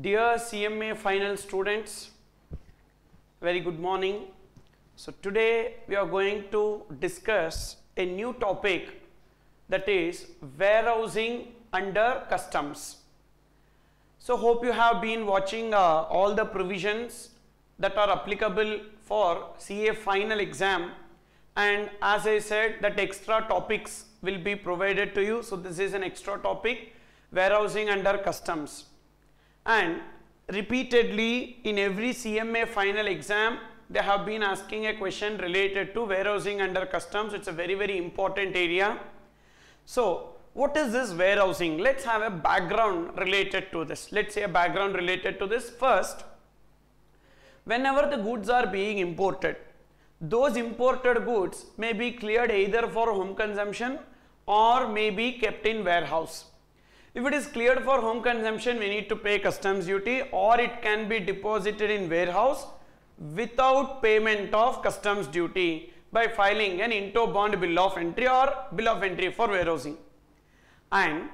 Dear CMA final students, very good morning. So today we are going to discuss a new topic that is warehousing under customs. So hope you have been watching uh, all the provisions that are applicable for CA final exam and as I said that extra topics will be provided to you. So this is an extra topic warehousing under customs and repeatedly in every CMA final exam they have been asking a question related to warehousing under customs. It's a very very important area. So what is this warehousing? Let's have a background related to this. Let's say a background related to this. First, whenever the goods are being imported, those imported goods may be cleared either for home consumption or may be kept in warehouse. If it is cleared for home consumption, we need to pay customs duty or it can be deposited in warehouse without payment of customs duty by filing an into bond bill of entry or bill of entry for warehousing and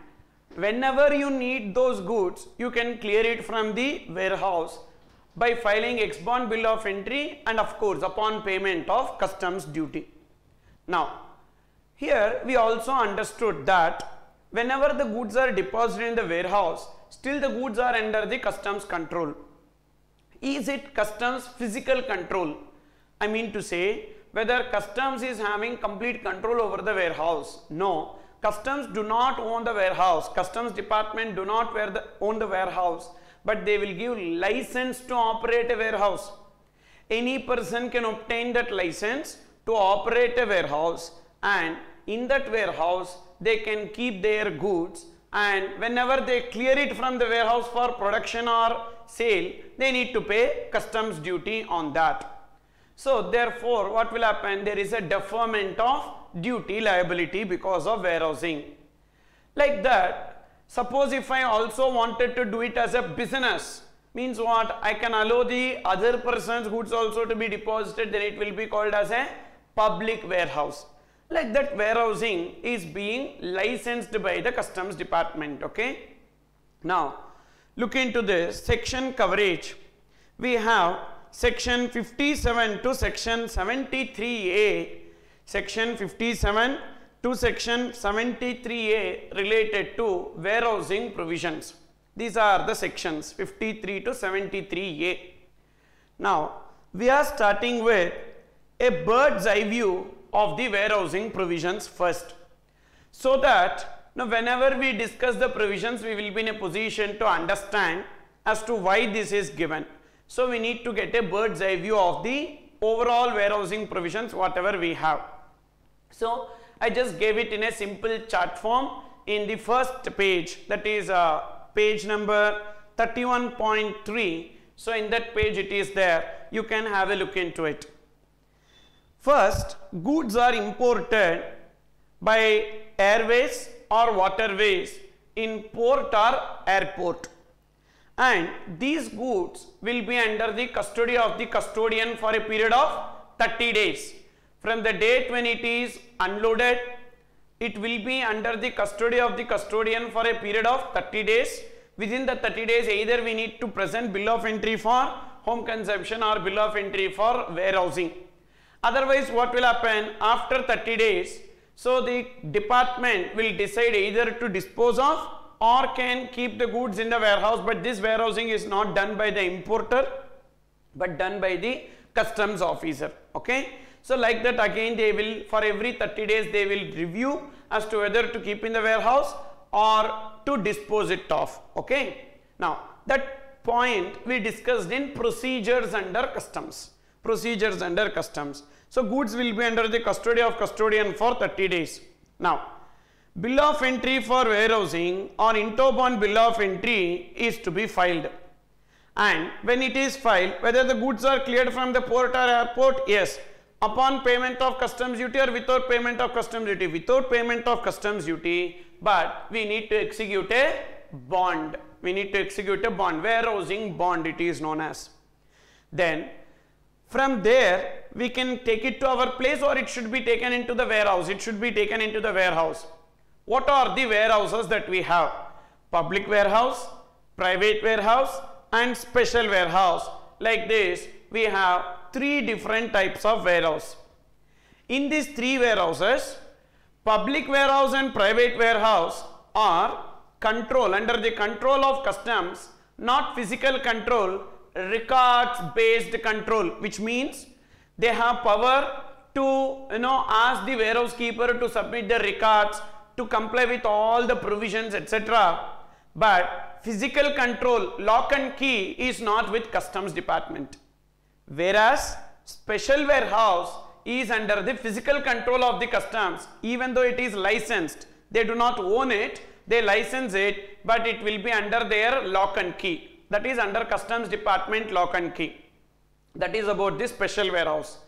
whenever you need those goods you can clear it from the warehouse by filing ex bond bill of entry and of course upon payment of customs duty. Now here we also understood that whenever the goods are deposited in the warehouse still the goods are under the customs control. Is it customs physical control? I mean to say whether customs is having complete control over the warehouse. No, customs do not own the warehouse customs department do not the, own the warehouse but they will give license to operate a warehouse any person can obtain that license to operate a warehouse and in that warehouse they can keep their goods and whenever they clear it from the warehouse for production or sale they need to pay customs duty on that so therefore what will happen there is a deferment of duty liability because of warehousing. Like that, suppose if I also wanted to do it as a business, means what? I can allow the other person's goods also to be deposited, then it will be called as a public warehouse. Like that warehousing is being licensed by the customs department, okay? Now, look into this section coverage. We have section 57 to section 73A section 57 to section 73A related to warehousing provisions. These are the sections 53 to 73A. Now, we are starting with a bird's eye view of the warehousing provisions first. So that now whenever we discuss the provisions, we will be in a position to understand as to why this is given. So we need to get a bird's eye view of the overall warehousing provisions whatever we have. So I just gave it in a simple chart form in the first page that is uh, page number 31.3. So in that page it is there. You can have a look into it. First, goods are imported by airways or waterways in port or airport and these goods will be under the custody of the custodian for a period of 30 days from the date when it is unloaded, it will be under the custody of the custodian for a period of 30 days. Within the 30 days, either we need to present bill of entry for home consumption or bill of entry for warehousing. Otherwise, what will happen after 30 days? So, the department will decide either to dispose of or can keep the goods in the warehouse, but this warehousing is not done by the importer, but done by the customs officer. Okay. So like that again they will for every 30 days they will review as to whether to keep in the warehouse or to dispose it off. Okay. Now that point we discussed in procedures under customs. Procedures under customs. So goods will be under the custody of custodian for 30 days. Now bill of entry for warehousing or into bond bill of entry is to be filed. And when it is filed whether the goods are cleared from the port or airport yes. Upon payment of customs duty or without payment of customs duty. Without payment of customs duty but we need to execute a bond. We need to execute a bond. Warehousing bond it is known as. Then from there we can take it to our place or it should be taken into the warehouse it should be taken into the warehouse what are the warehouses that we have public warehouse private warehouse and special warehouse. Like this, we have three different types of warehouse. In these three warehouses, public warehouse and private warehouse are control under the control of customs, not physical control, records based control, which means they have power to you know ask the warehouse keeper to submit the records to comply with all the provisions etc but physical control lock and key is not with customs department. Whereas special warehouse is under the physical control of the customs. Even though it is licensed they do not own it they license it but it will be under their lock and key that is under customs department lock and key. That is about this special warehouse.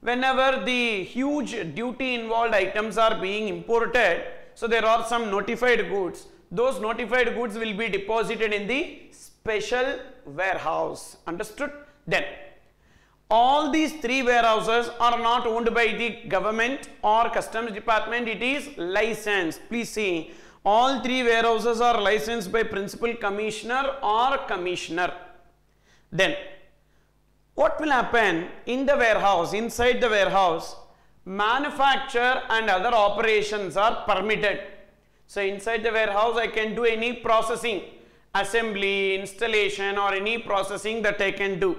Whenever the huge duty involved items are being imported so there are some notified goods. Those notified goods will be deposited in the special warehouse. Understood? Then all these three warehouses are not owned by the government or customs department. It is licensed. Please see all three warehouses are licensed by principal commissioner or commissioner. Then what will happen in the warehouse inside the warehouse manufacture and other operations are permitted. So inside the warehouse i can do any processing assembly installation or any processing that i can do.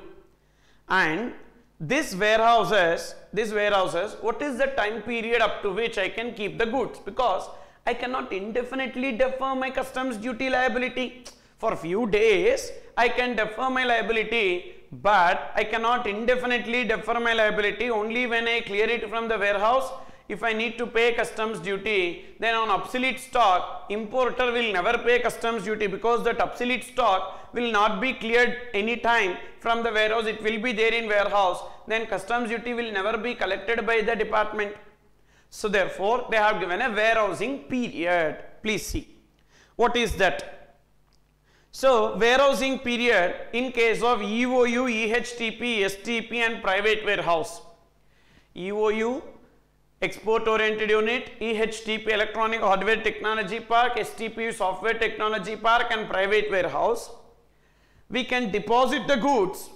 And this warehouses this warehouses what is the time period up to which i can keep the goods? Because i cannot indefinitely defer my customs duty liability for few days i can defer my liability but i cannot indefinitely defer my liability only when i clear it from the warehouse if I need to pay customs duty, then on obsolete stock, importer will never pay customs duty because that obsolete stock will not be cleared any time from the warehouse. It will be there in warehouse. Then customs duty will never be collected by the department. So therefore, they have given a warehousing period. Please see. What is that? So warehousing period in case of EOU, EHTP, STP and private warehouse. EOU export oriented unit, EHTP electronic hardware technology park, STP software technology park and private warehouse. We can deposit the goods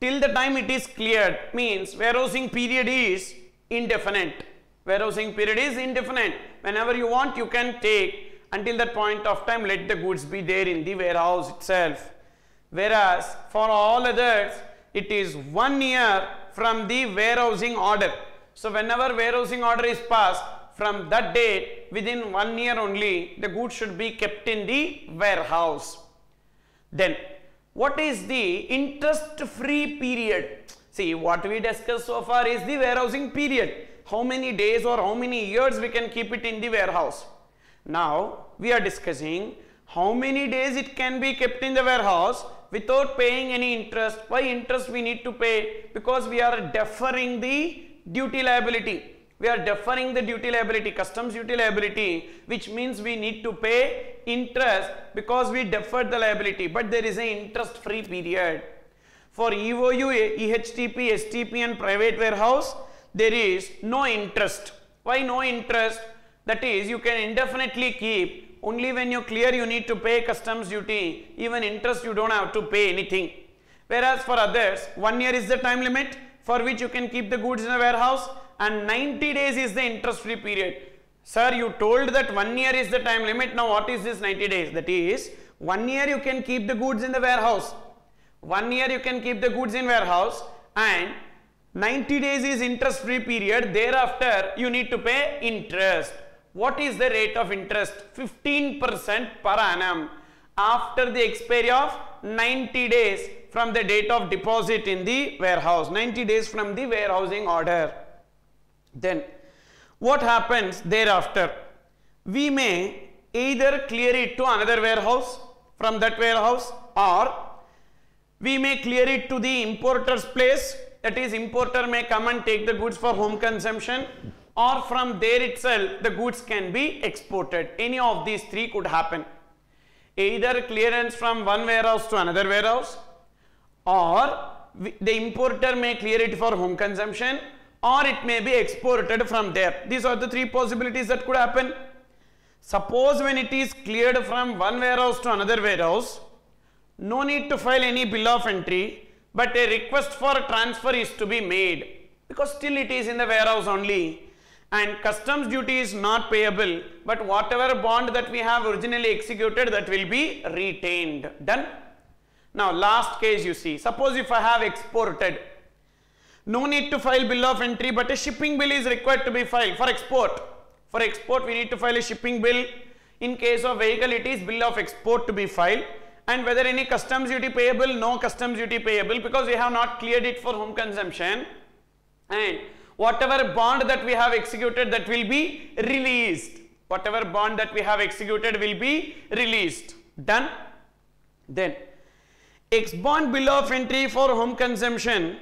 till the time it is cleared means warehousing period is indefinite. Warehousing period is indefinite. Whenever you want you can take until that point of time let the goods be there in the warehouse itself. Whereas for all others it is one year from the warehousing order so whenever warehousing order is passed, from that date, within one year only, the goods should be kept in the warehouse. Then, what is the interest free period? See, what we discussed so far is the warehousing period. How many days or how many years we can keep it in the warehouse. Now, we are discussing how many days it can be kept in the warehouse without paying any interest. Why interest we need to pay? Because we are deferring the duty liability. We are deferring the duty liability, customs duty liability, which means we need to pay interest because we deferred the liability, but there is an interest free period. For EOU, EHTP, STP and private warehouse, there is no interest. Why no interest? That is, you can indefinitely keep, only when you clear you need to pay customs duty, even interest you don't have to pay anything. Whereas for others, one year is the time limit, for which you can keep the goods in a warehouse and 90 days is the interest free period. Sir, you told that one year is the time limit. Now, what is this 90 days? That is, one year you can keep the goods in the warehouse. One year you can keep the goods in warehouse and 90 days is interest free period. Thereafter, you need to pay interest. What is the rate of interest? 15% per annum after the expiry of 90 days from the date of deposit in the warehouse 90 days from the warehousing order then what happens thereafter we may either clear it to another warehouse from that warehouse or we may clear it to the importer's place that is importer may come and take the goods for home consumption or from there itself the goods can be exported any of these three could happen either clearance from one warehouse to another warehouse or the importer may clear it for home consumption or it may be exported from there. These are the three possibilities that could happen. Suppose when it is cleared from one warehouse to another warehouse, no need to file any bill of entry, but a request for transfer is to be made because still it is in the warehouse only and customs duty is not payable but whatever bond that we have originally executed that will be retained. Done? Now last case you see, suppose if I have exported, no need to file bill of entry but a shipping bill is required to be filed for export. For export we need to file a shipping bill. In case of vehicle it is bill of export to be filed and whether any customs duty payable, no customs duty payable because we have not cleared it for home consumption and whatever bond that we have executed that will be released. Whatever bond that we have executed will be released. Done? Then Ex bond bill of entry for home consumption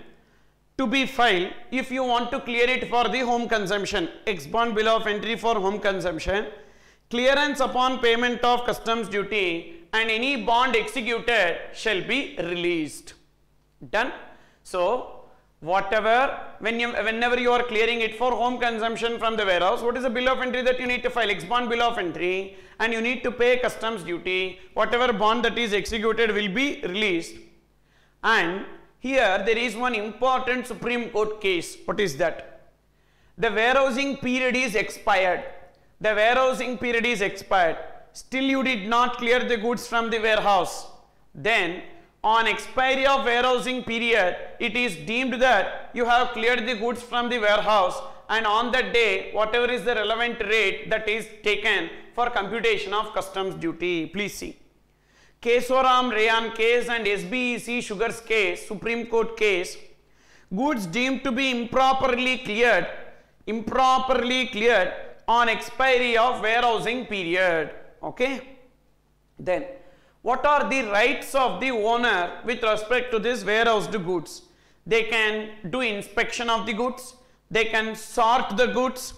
to be filed if you want to clear it for the home consumption. Ex bond bill of entry for home consumption. Clearance upon payment of customs duty and any bond executed shall be released. Done? So, whatever when you whenever you are clearing it for home consumption from the warehouse what is the bill of entry that you need to file? Ex bond bill of entry and you need to pay customs duty. Whatever bond that is executed will be released. And here there is one important supreme court case. What is that? The warehousing period is expired. The warehousing period is expired still you did not clear the goods from the warehouse then on expiry of warehousing period, it is deemed that you have cleared the goods from the warehouse and on that day, whatever is the relevant rate that is taken for computation of customs duty. Please see. Kesoram Rayon case and SBEC Sugars case, Supreme Court case, goods deemed to be improperly cleared, improperly cleared on expiry of warehousing period. Okay. Then what are the rights of the owner with respect to this warehoused goods? They can do inspection of the goods, they can sort the goods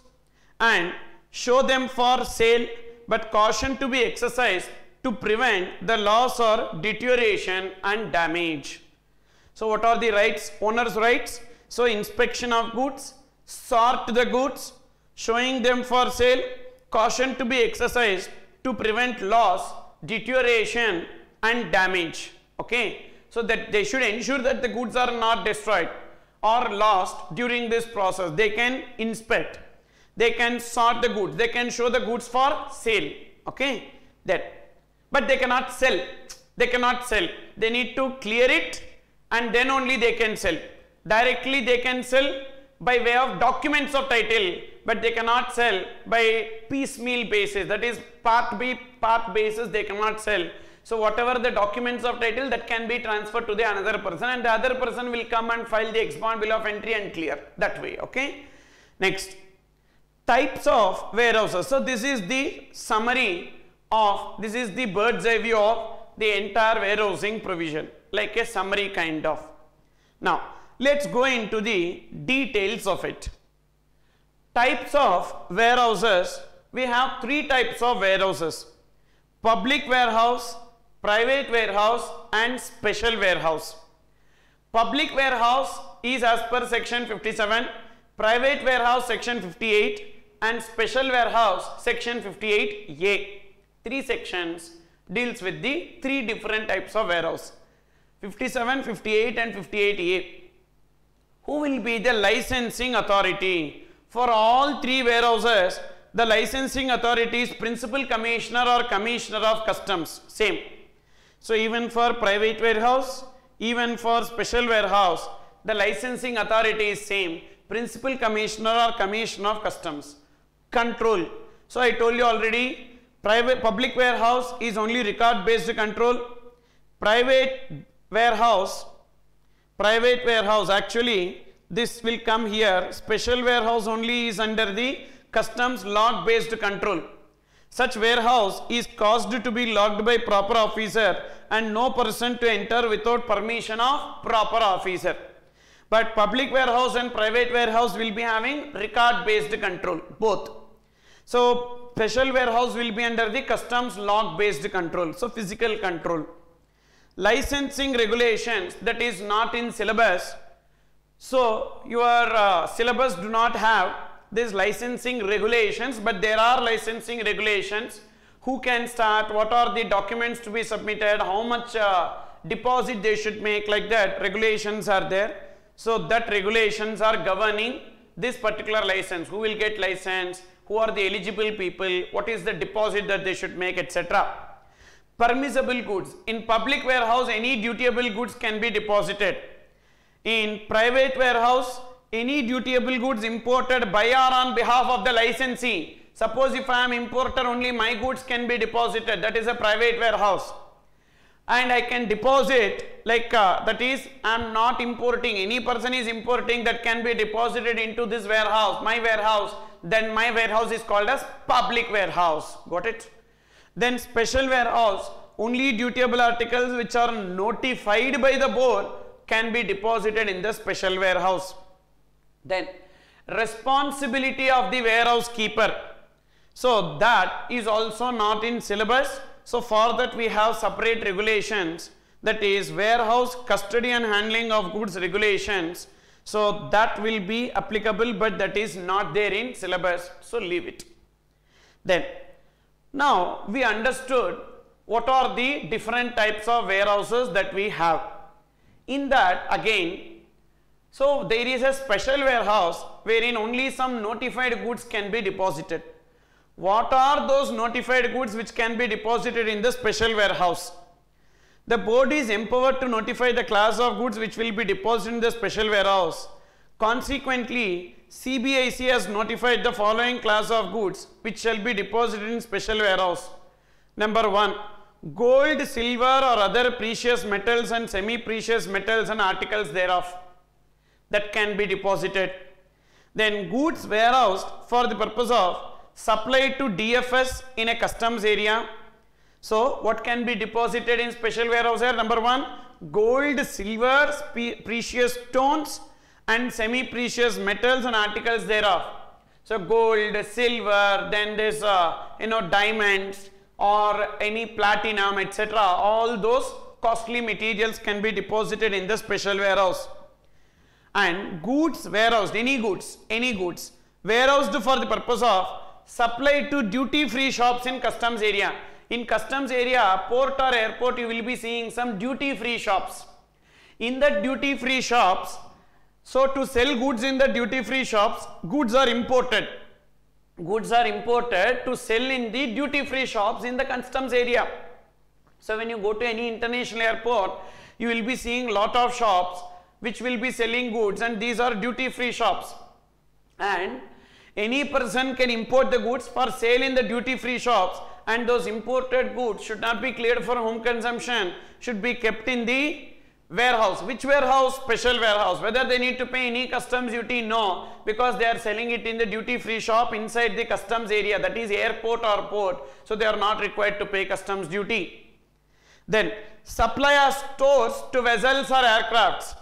and show them for sale but caution to be exercised to prevent the loss or deterioration and damage. So what are the rights, owner's rights? So inspection of goods, sort the goods, showing them for sale, caution to be exercised to prevent loss deterioration and damage okay? So that they should ensure that the goods are not destroyed or lost during this process. They can inspect. They can sort the goods. They can show the goods for sale okay? That. But they cannot sell. They cannot sell. They need to clear it and then only they can sell. Directly they can sell by way of documents of title but they cannot sell by piecemeal basis. That is part B part basis they cannot sell. So whatever the documents of title that can be transferred to the another person and the other person will come and file the ex bond bill of entry and clear that way okay? Next types of warehouses. So this is the summary of this is the bird's eye view of the entire warehousing provision like a summary kind of. Now let's go into the details of it types of warehouses. We have three types of warehouses. Public warehouse private warehouse and special warehouse. Public warehouse is as per section 57 private warehouse section 58 and special warehouse section 58a three sections deals with the three different types of warehouse. 57 58 and 58a who will be the licensing authority for all three warehouses, the licensing authority is principal commissioner or commissioner of customs, same. So even for private warehouse, even for special warehouse, the licensing authority is same, principal commissioner or commissioner of customs. Control. So I told you already, private public warehouse is only record based control. Private warehouse, private warehouse actually this will come here. Special warehouse only is under the customs lock based control. Such warehouse is caused to be locked by proper officer and no person to enter without permission of proper officer. But public warehouse and private warehouse will be having record based control both. So special warehouse will be under the customs lock based control so physical control. Licensing regulations that is not in syllabus so your uh, syllabus do not have these licensing regulations but there are licensing regulations. Who can start? What are the documents to be submitted? How much uh, deposit they should make? Like that regulations are there. So that regulations are governing this particular license. Who will get license? Who are the eligible people? What is the deposit that they should make etc permissible goods. In public warehouse any dutiable goods can be deposited in private warehouse any dutiable goods imported by or on behalf of the licensee. Suppose if i am importer only my goods can be deposited. That is a private warehouse. And I can deposit like uh, that is I am not importing. Any person is importing that can be deposited into this warehouse my warehouse. Then my warehouse is called as public warehouse. Got it? Then special warehouse only dutiable articles which are notified by the board can be deposited in the special warehouse then responsibility of the warehouse keeper so that is also not in syllabus so for that we have separate regulations that is warehouse custody and handling of goods regulations. So that will be applicable but that is not there in syllabus. So leave it. Then now we understood what are the different types of warehouses that we have. In that again so there is a special warehouse wherein only some notified goods can be deposited. What are those notified goods which can be deposited in the special warehouse? The board is empowered to notify the class of goods which will be deposited in the special warehouse. Consequently, CBIC has notified the following class of goods which shall be deposited in special warehouse. Number 1. Gold, silver or other precious metals and semi-precious metals and articles thereof that can be deposited. Then goods warehoused for the purpose of supplied to DFS in a customs area. So, what can be deposited in special warehouse here? Number one, gold, silver, precious stones and semi-precious metals and articles thereof. So, gold, silver, then this, uh, you know, diamonds or any platinum, etc. All those costly materials can be deposited in the special warehouse. And goods warehoused, any goods, any goods, warehoused for the purpose of supplied to duty free shops in customs area. In customs area, port or airport, you will be seeing some duty free shops. In the duty free shops, so to sell goods in the duty free shops, goods are imported. Goods are imported to sell in the duty free shops in the customs area. So when you go to any international airport, you will be seeing a lot of shops which will be selling goods and these are duty free shops. And any person can import the goods for sale in the duty free shops and those imported goods should not be cleared for home consumption, should be kept in the warehouse. Which warehouse? Special warehouse. Whether they need to pay any customs duty? No, because they are selling it in the duty free shop inside the customs area that is airport or port. So they are not required to pay customs duty. Then supply of stores to vessels or aircrafts.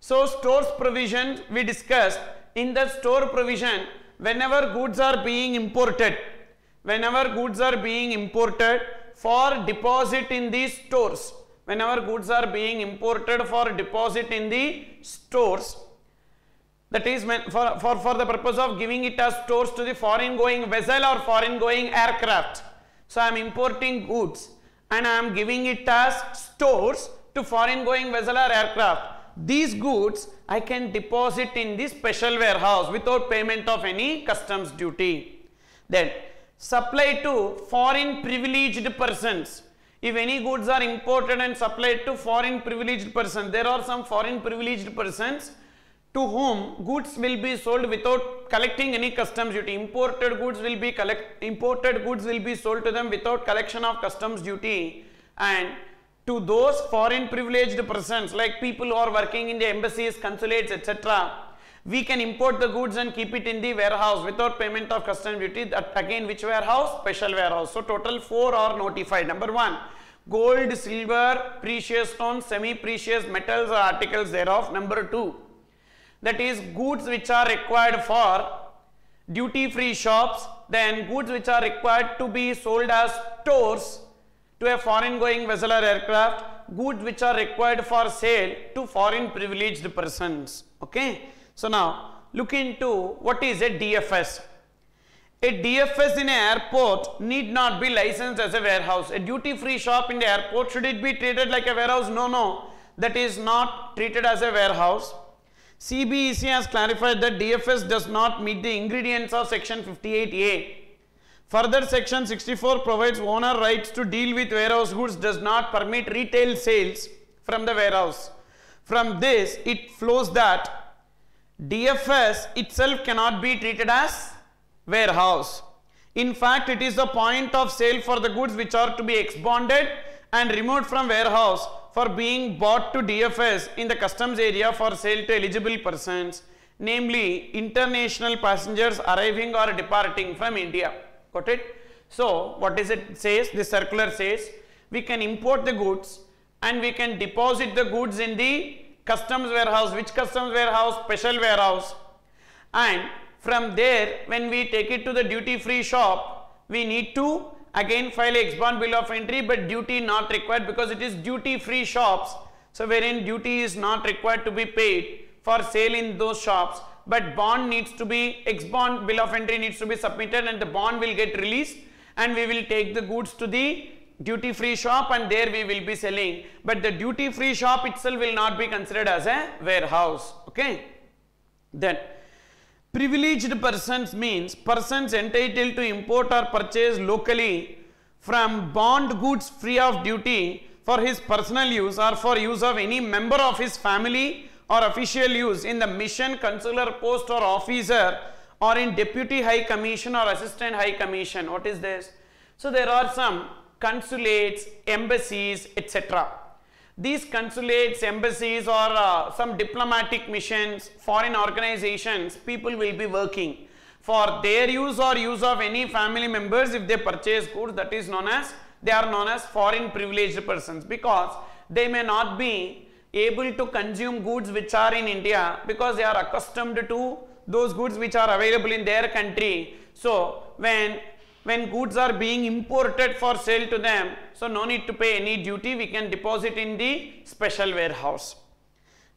So stores provision we discussed in the store provision whenever goods are being imported, whenever goods are being imported for deposit in these stores, whenever goods are being imported for deposit in the stores, that is for, for, for the purpose of giving it as stores to the foreign going vessel or foreign going aircraft. So I am importing goods and I am giving it as stores to foreign going vessel or aircraft these goods I can deposit in the special warehouse without payment of any customs duty. Then supply to foreign privileged persons. If any goods are imported and supplied to foreign privileged persons, there are some foreign privileged persons to whom goods will be sold without collecting any customs duty. Imported goods will be collect imported goods will be sold to them without collection of customs duty and to those foreign privileged persons like people who are working in the embassies, consulates, etc. We can import the goods and keep it in the warehouse without payment of custom duty. That again, which warehouse? Special warehouse. So total four are notified. Number one, gold, silver, precious stones, semi-precious metals or articles thereof. Number two, that is goods which are required for duty-free shops, then goods which are required to be sold as stores to a foreign going vessel or aircraft, goods which are required for sale to foreign privileged persons. Okay. So now look into what is a DFS. a DFS in an airport need not be licensed as a warehouse. A duty free shop in the airport, should it be treated like a warehouse? No, no, that is not treated as a warehouse. CBEC has clarified that DFS does not meet the ingredients of section 58A. Further section 64 provides owner rights to deal with warehouse goods does not permit retail sales from the warehouse. From this it flows that DFS itself cannot be treated as warehouse. In fact, it is the point of sale for the goods which are to be ex-bonded and removed from warehouse for being bought to DFS in the customs area for sale to eligible persons, namely international passengers arriving or departing from India. Got it? So, what is it says? This circular says, we can import the goods and we can deposit the goods in the customs warehouse. Which customs warehouse? Special warehouse. And from there, when we take it to the duty free shop, we need to again file ex-bond bill of entry but duty not required because it is duty free shops. So, wherein duty is not required to be paid for sale in those shops but bond needs to be ex-bond bill of entry needs to be submitted and the bond will get released and we will take the goods to the duty free shop and there we will be selling but the duty free shop itself will not be considered as a warehouse okay then Privileged persons means persons entitled to import or purchase locally from bond goods free of duty for his personal use or for use of any member of his family or official use in the mission, consular post or officer or in deputy high commission or assistant high commission. What is this? So there are some consulates, embassies, etc. These consulates, embassies or uh, some diplomatic missions, foreign organizations, people will be working for their use or use of any family members if they purchase goods that is known as, they are known as foreign privileged persons because they may not be able to consume goods which are in India because they are accustomed to those goods which are available in their country. So, when when goods are being imported for sale to them, so no need to pay any duty, we can deposit in the special warehouse.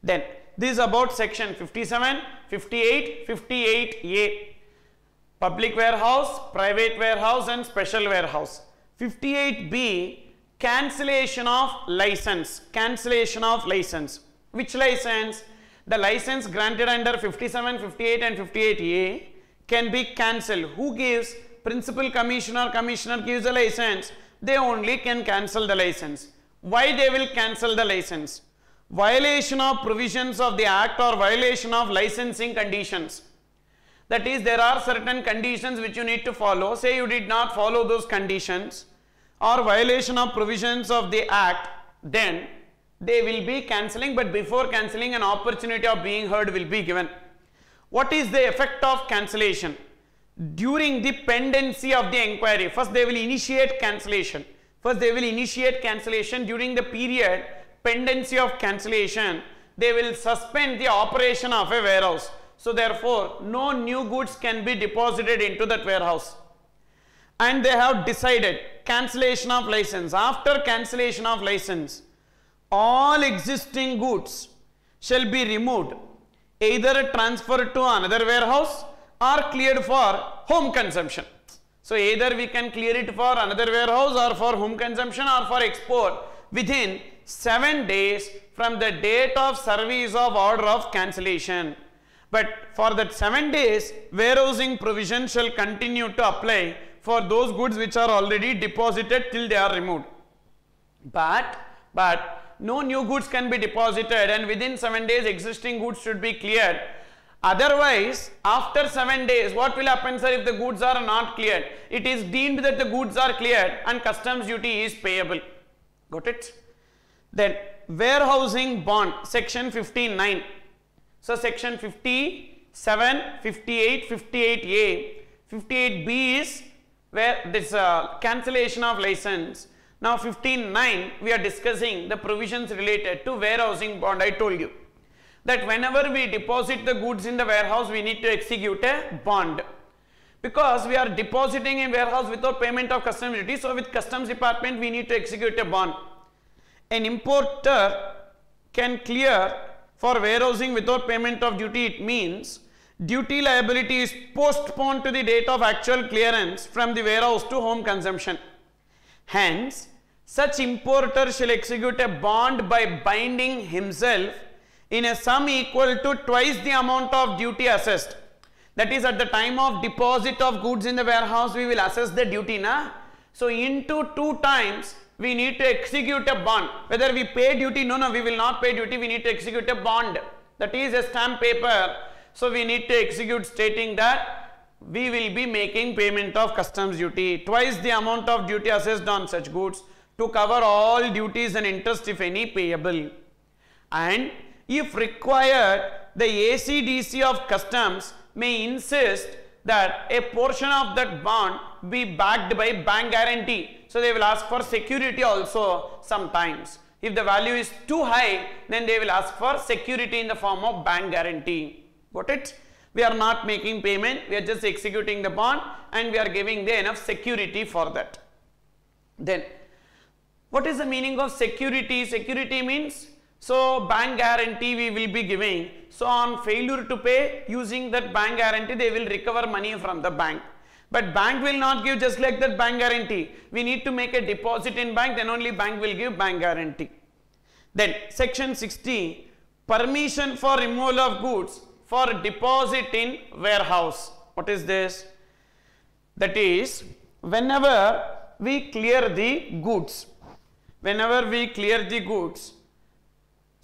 Then this is about section 57, 58, 58A. Public warehouse, private warehouse and special warehouse. 58B cancellation of license, cancellation of license. Which license? The license granted under 57, 58 and 58A can be cancelled. Who gives? Principal commissioner commissioner gives a license they only can cancel the license. Why they will cancel the license? Violation of provisions of the act or violation of licensing conditions. That is there are certain conditions which you need to follow. Say you did not follow those conditions or violation of provisions of the act then they will be cancelling but before cancelling an opportunity of being heard will be given. What is the effect of cancellation during the pendency of the inquiry. First they will initiate cancellation. First they will initiate cancellation during the period pendency of cancellation. They will suspend the operation of a warehouse. So therefore no new goods can be deposited into that warehouse. And they have decided cancellation of license. After cancellation of license, all existing goods shall be removed either transferred to another warehouse are cleared for home consumption. So either we can clear it for another warehouse or for home consumption or for export within 7 days from the date of service of order of cancellation. But for that 7 days, warehousing provision shall continue to apply for those goods which are already deposited till they are removed. But, but no new goods can be deposited and within 7 days existing goods should be cleared Otherwise, after 7 days, what will happen sir if the goods are not cleared? It is deemed that the goods are cleared and customs duty is payable. Got it? Then warehousing bond section 59. So section 57, 58, 58A, 58B is where this uh, cancellation of license. Now 59 we are discussing the provisions related to warehousing bond I told you that whenever we deposit the goods in the warehouse, we need to execute a bond. Because we are depositing in warehouse without payment of customs duty, so with customs department, we need to execute a bond. An importer can clear for warehousing without payment of duty, it means duty liability is postponed to the date of actual clearance from the warehouse to home consumption. Hence, such importer shall execute a bond by binding himself in a sum equal to twice the amount of duty assessed. That is at the time of deposit of goods in the warehouse, we will assess the duty. Na? So, into two times, we need to execute a bond. Whether we pay duty, no, no, we will not pay duty, we need to execute a bond. That is a stamp paper. So, we need to execute stating that we will be making payment of customs duty, twice the amount of duty assessed on such goods to cover all duties and interest if any payable. And if required, the ACDC of customs may insist that a portion of that bond be backed by bank guarantee. So they will ask for security also sometimes. If the value is too high, then they will ask for security in the form of bank guarantee. Got it? We are not making payment, we are just executing the bond and we are giving the enough security for that. Then, what is the meaning of security? Security means so bank guarantee we will be giving. So on failure to pay using that bank guarantee they will recover money from the bank. But bank will not give just like that bank guarantee. We need to make a deposit in bank then only bank will give bank guarantee. Then section 60 permission for removal of goods for deposit in warehouse. What is this? That is whenever we clear the goods, whenever we clear the goods,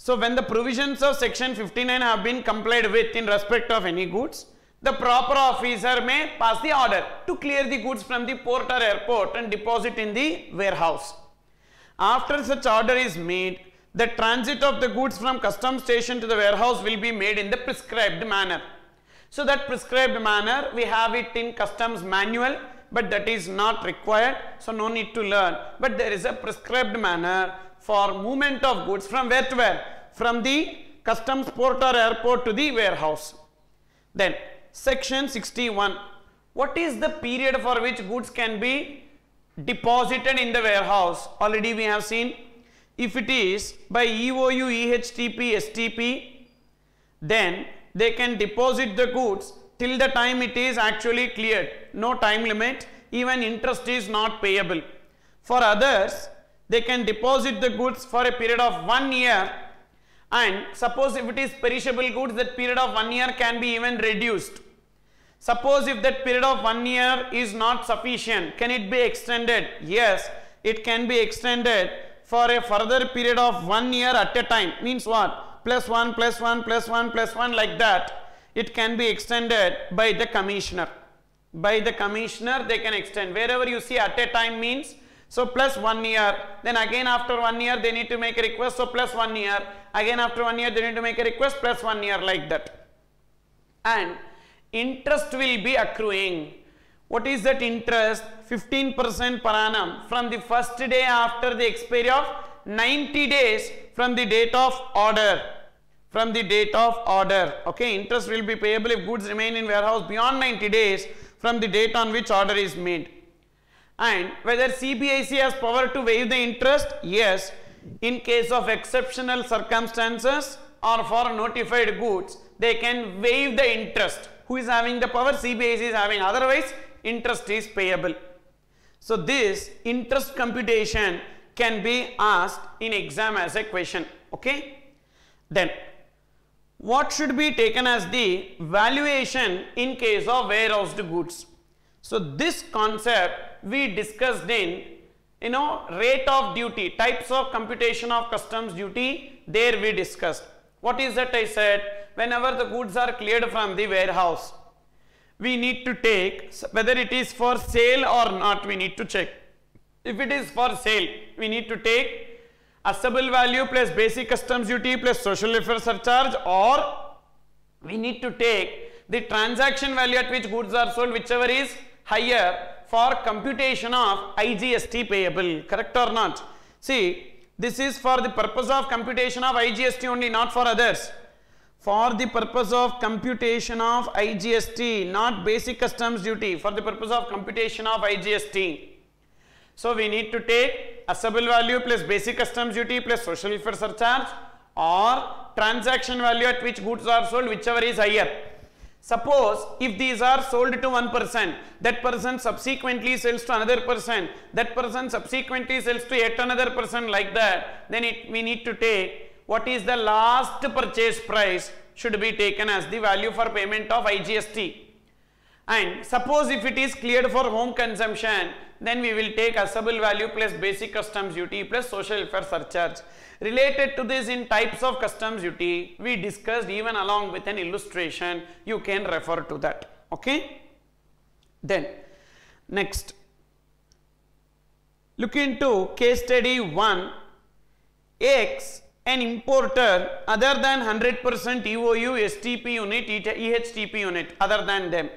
so when the provisions of section 59 have been complied with in respect of any goods, the proper officer may pass the order to clear the goods from the port or airport and deposit in the warehouse. After such order is made, the transit of the goods from custom station to the warehouse will be made in the prescribed manner. So that prescribed manner we have it in customs manual but that is not required so no need to learn but there is a prescribed manner for movement of goods from where to where? From the customs port or airport to the warehouse. Then section 61. What is the period for which goods can be deposited in the warehouse? Already we have seen if it is by EOU, EHTP, STP then they can deposit the goods till the time it is actually cleared. No time limit even interest is not payable. For others they can deposit the goods for a period of one year and suppose if it is perishable goods that period of one year can be even reduced. Suppose if that period of one year is not sufficient, can it be extended? Yes, it can be extended for a further period of one year at a time. Means what? Plus one, plus one, plus one, plus one like that. It can be extended by the commissioner. By the commissioner they can extend. Wherever you see at a time means so plus one year, then again after one year they need to make a request, so plus one year, again after one year they need to make a request plus one year like that. And interest will be accruing. What is that interest? 15% per annum from the first day after the expiry of 90 days from the date of order. From the date of order. Okay, interest will be payable if goods remain in warehouse beyond 90 days from the date on which order is made and whether CBIC has power to waive the interest? Yes, in case of exceptional circumstances or for notified goods, they can waive the interest. Who is having the power? CBIC is having, otherwise interest is payable. So this interest computation can be asked in exam as a question, okay? Then, what should be taken as the valuation in case of warehoused goods? So this concept we discussed in you know rate of duty types of computation of customs duty there we discussed. What is that? I said whenever the goods are cleared from the warehouse we need to take whether it is for sale or not we need to check. If it is for sale we need to take assessable value plus basic customs duty plus social welfare surcharge or we need to take the transaction value at which goods are sold whichever is higher for computation of IGST payable, correct or not? See, this is for the purpose of computation of IGST only, not for others. For the purpose of computation of IGST, not basic customs duty, for the purpose of computation of IGST. So, we need to take assessable value plus basic customs duty plus social welfare surcharge or transaction value at which goods are sold, whichever is higher. Suppose if these are sold to one person, that person subsequently sells to another person, that person subsequently sells to yet another person like that, then it, we need to take what is the last purchase price should be taken as the value for payment of IGST. And suppose if it is cleared for home consumption, then we will take assessable value plus basic customs duty plus social welfare surcharge. Related to this in types of customs duty, we discussed even along with an illustration, you can refer to that, okay. Then, next, look into case study 1, X, an importer other than 100% EOU, STP unit, EHTP unit, other than them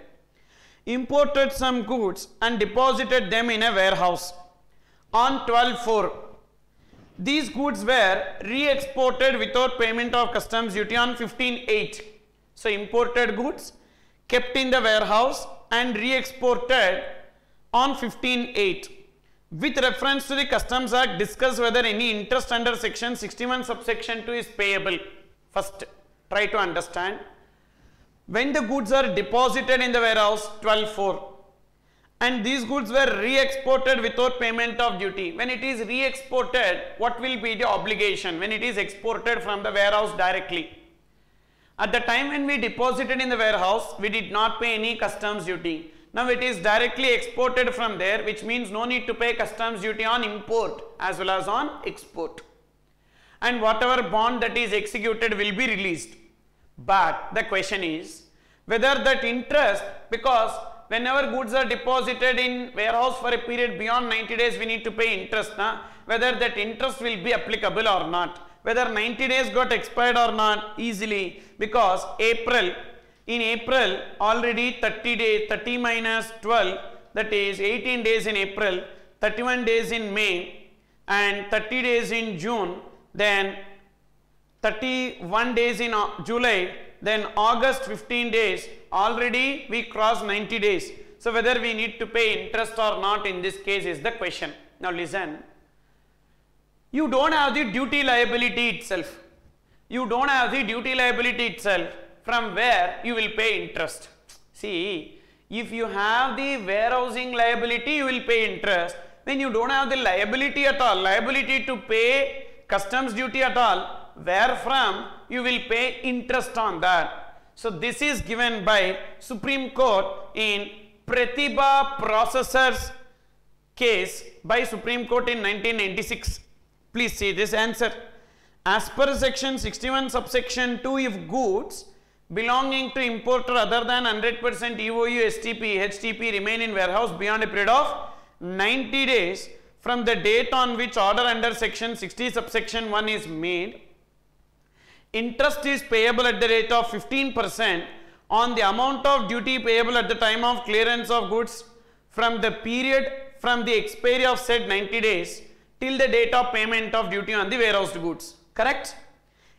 imported some goods and deposited them in a warehouse on 12-4. These goods were re-exported without payment of customs duty on 15-8. So, imported goods kept in the warehouse and re-exported on 15-8. With reference to the Customs Act, discuss whether any interest under section 61 subsection 2 is payable. First, try to understand when the goods are deposited in the warehouse 12.4 and these goods were re-exported without payment of duty. When it is re-exported, what will be the obligation when it is exported from the warehouse directly? At the time when we deposited in the warehouse, we did not pay any customs duty. Now it is directly exported from there which means no need to pay customs duty on import as well as on export. And whatever bond that is executed will be released. But the question is whether that interest because whenever goods are deposited in warehouse for a period beyond 90 days we need to pay interest na? Whether that interest will be applicable or not. Whether 90 days got expired or not easily. Because April in April already 30 days 30 minus 12 that is 18 days in April 31 days in May and 30 days in June then 31 days in uh, July, then August 15 days, already we cross 90 days. So whether we need to pay interest or not in this case is the question. Now listen, you don't have the duty liability itself. You don't have the duty liability itself from where you will pay interest. See, if you have the warehousing liability, you will pay interest. When you don't have the liability at all, liability to pay customs duty at all, where from you will pay interest on that. So this is given by Supreme Court in Pratibha Processors case by Supreme Court in 1996. Please see this answer. As per section 61 subsection 2 if goods belonging to importer other than 100% EOU, STP, HTP remain in warehouse beyond a period of 90 days from the date on which order under section 60 subsection 1 is made interest is payable at the rate of 15% on the amount of duty payable at the time of clearance of goods from the period from the expiry of said 90 days till the date of payment of duty on the warehoused goods. Correct?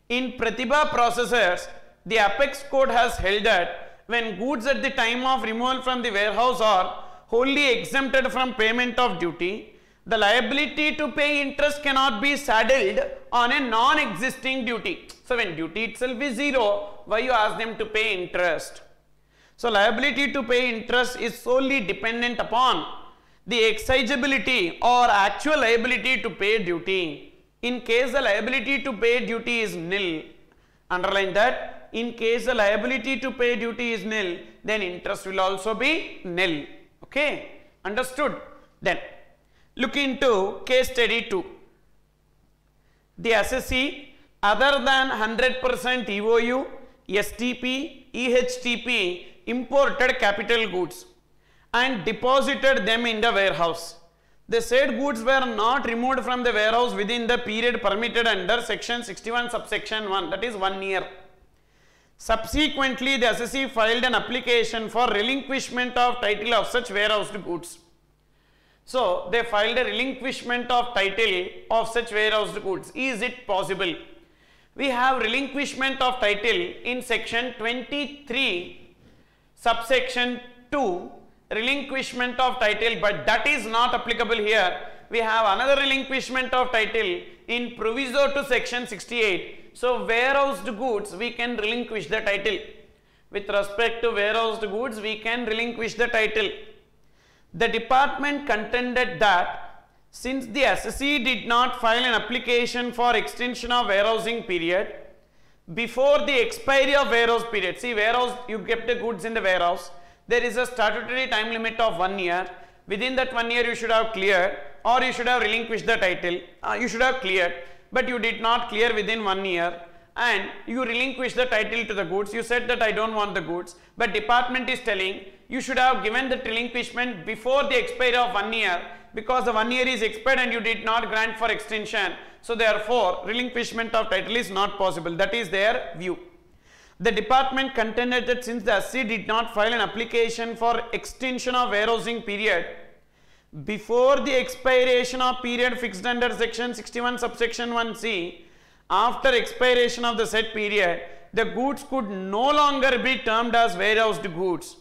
In Pratibha processors, the Apex Code has held that when goods at the time of removal from the warehouse are wholly exempted from payment of duty, the liability to pay interest cannot be saddled on a non-existing duty. So when duty itself is zero, why you ask them to pay interest? So liability to pay interest is solely dependent upon the exigibility or actual liability to pay duty. In case the liability to pay duty is nil, underline that, in case the liability to pay duty is nil, then interest will also be nil. Okay, understood? Then look into case study 2. The assessee other than 100% EOU, STP, EHTP imported capital goods and deposited them in the warehouse. The said goods were not removed from the warehouse within the period permitted under section 61 subsection 1 that is 1 year. Subsequently, the assessee filed an application for relinquishment of title of such warehoused goods. So, they filed a relinquishment of title of such warehoused goods. Is it possible? we have relinquishment of title in section 23 subsection 2 relinquishment of title but that is not applicable here we have another relinquishment of title in proviso to section 68 so warehoused goods we can relinquish the title with respect to warehoused goods, we can relinquish the title. The department contended that since the assessee did not file an application for extension of warehousing period before the expiry of warehouse period, see warehouse, you kept the goods in the warehouse, there is a statutory time limit of one year. Within that one year, you should have cleared or you should have relinquished the title. Uh, you should have cleared, but you did not clear within one year and you relinquish the title to the goods. You said that I don't want the goods, but department is telling you should have given the relinquishment before the expiry of one year because the one year is expired and you did not grant for extension. So therefore, relinquishment of title is not possible. That is their view. The department contended that since the assessee did not file an application for extension of warehousing period before the expiration of period fixed under section 61 subsection 1c, after expiration of the said period, the goods could no longer be termed as warehoused goods.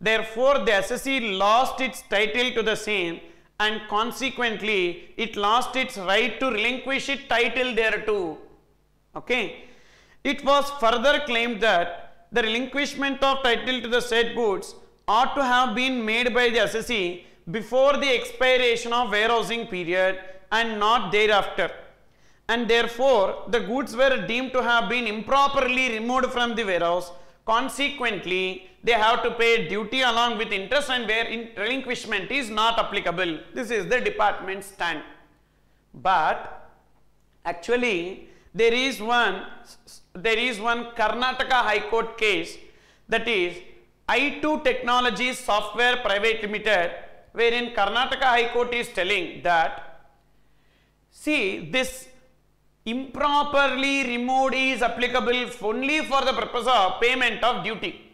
Therefore, the assessee lost its title to the same and consequently it lost its right to relinquish its title thereto. Okay. It was further claimed that the relinquishment of title to the said goods ought to have been made by the assessee before the expiration of warehousing period and not thereafter and therefore the goods were deemed to have been improperly removed from the warehouse. Consequently they have to pay duty along with interest and where in relinquishment is not applicable. This is the department stand. But actually there is one there is one Karnataka High Court case that is i2 Technologies Software Private Limited wherein Karnataka High Court is telling that see this improperly removed is applicable only for the purpose of payment of duty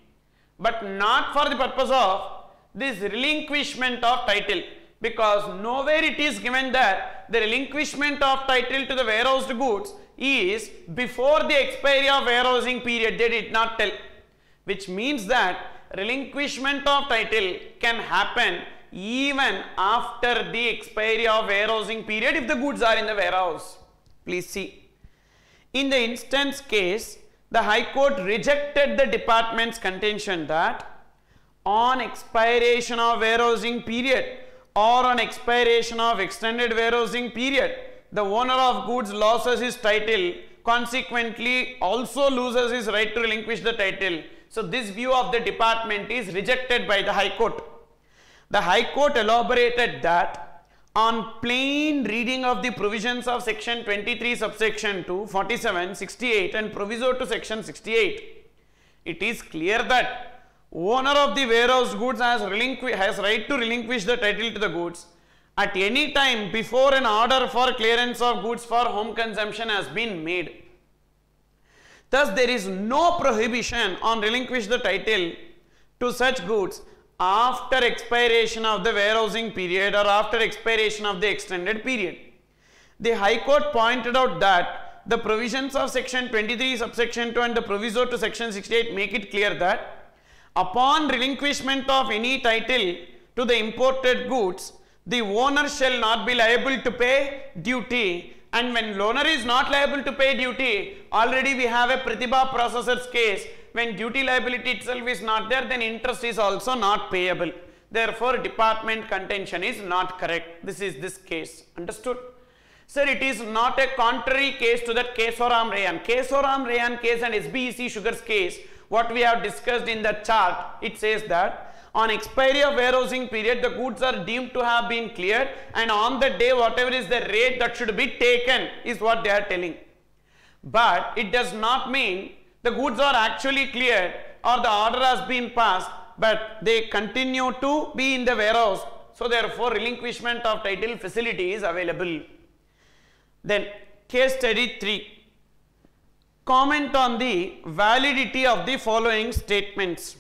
but not for the purpose of this relinquishment of title because nowhere it is given that the relinquishment of title to the warehoused goods is before the expiry of warehousing period. They did not tell. Which means that relinquishment of title can happen even after the expiry of warehousing period if the goods are in the warehouse please see in the instance case the high court rejected the department's contention that on expiration of warehousing period or on expiration of extended warehousing period the owner of goods loses his title, consequently also loses his right to relinquish the title. So this view of the department is rejected by the High Court. The High Court elaborated that on plain reading of the provisions of section 23 subsection 2, 47, 68 and proviso to section 68, it is clear that owner of the warehouse goods has, has right to relinquish the title to the goods at any time before an order for clearance of goods for home consumption has been made. Thus, there is no prohibition on relinquish the title to such goods after expiration of the warehousing period or after expiration of the extended period. The High Court pointed out that the provisions of section 23 subsection 2 and the proviso to section 68 make it clear that upon relinquishment of any title to the imported goods, the owner shall not be liable to pay duty and when owner is not liable to pay duty already we have a Pratibha processors case when duty liability itself is not there then interest is also not payable. Therefore department contention is not correct. This is this case. Understood? Sir it is not a contrary case to that Kesoram Rayon. Kesoram Rayon case and SBEC sugars case what we have discussed in the chart it says that on expiry of warehousing period the goods are deemed to have been cleared and on the day whatever is the rate that should be taken is what they are telling. But it does not mean the goods are actually cleared or the order has been passed but they continue to be in the warehouse. So therefore relinquishment of title facility is available. Then case study 3. Comment on the validity of the following statements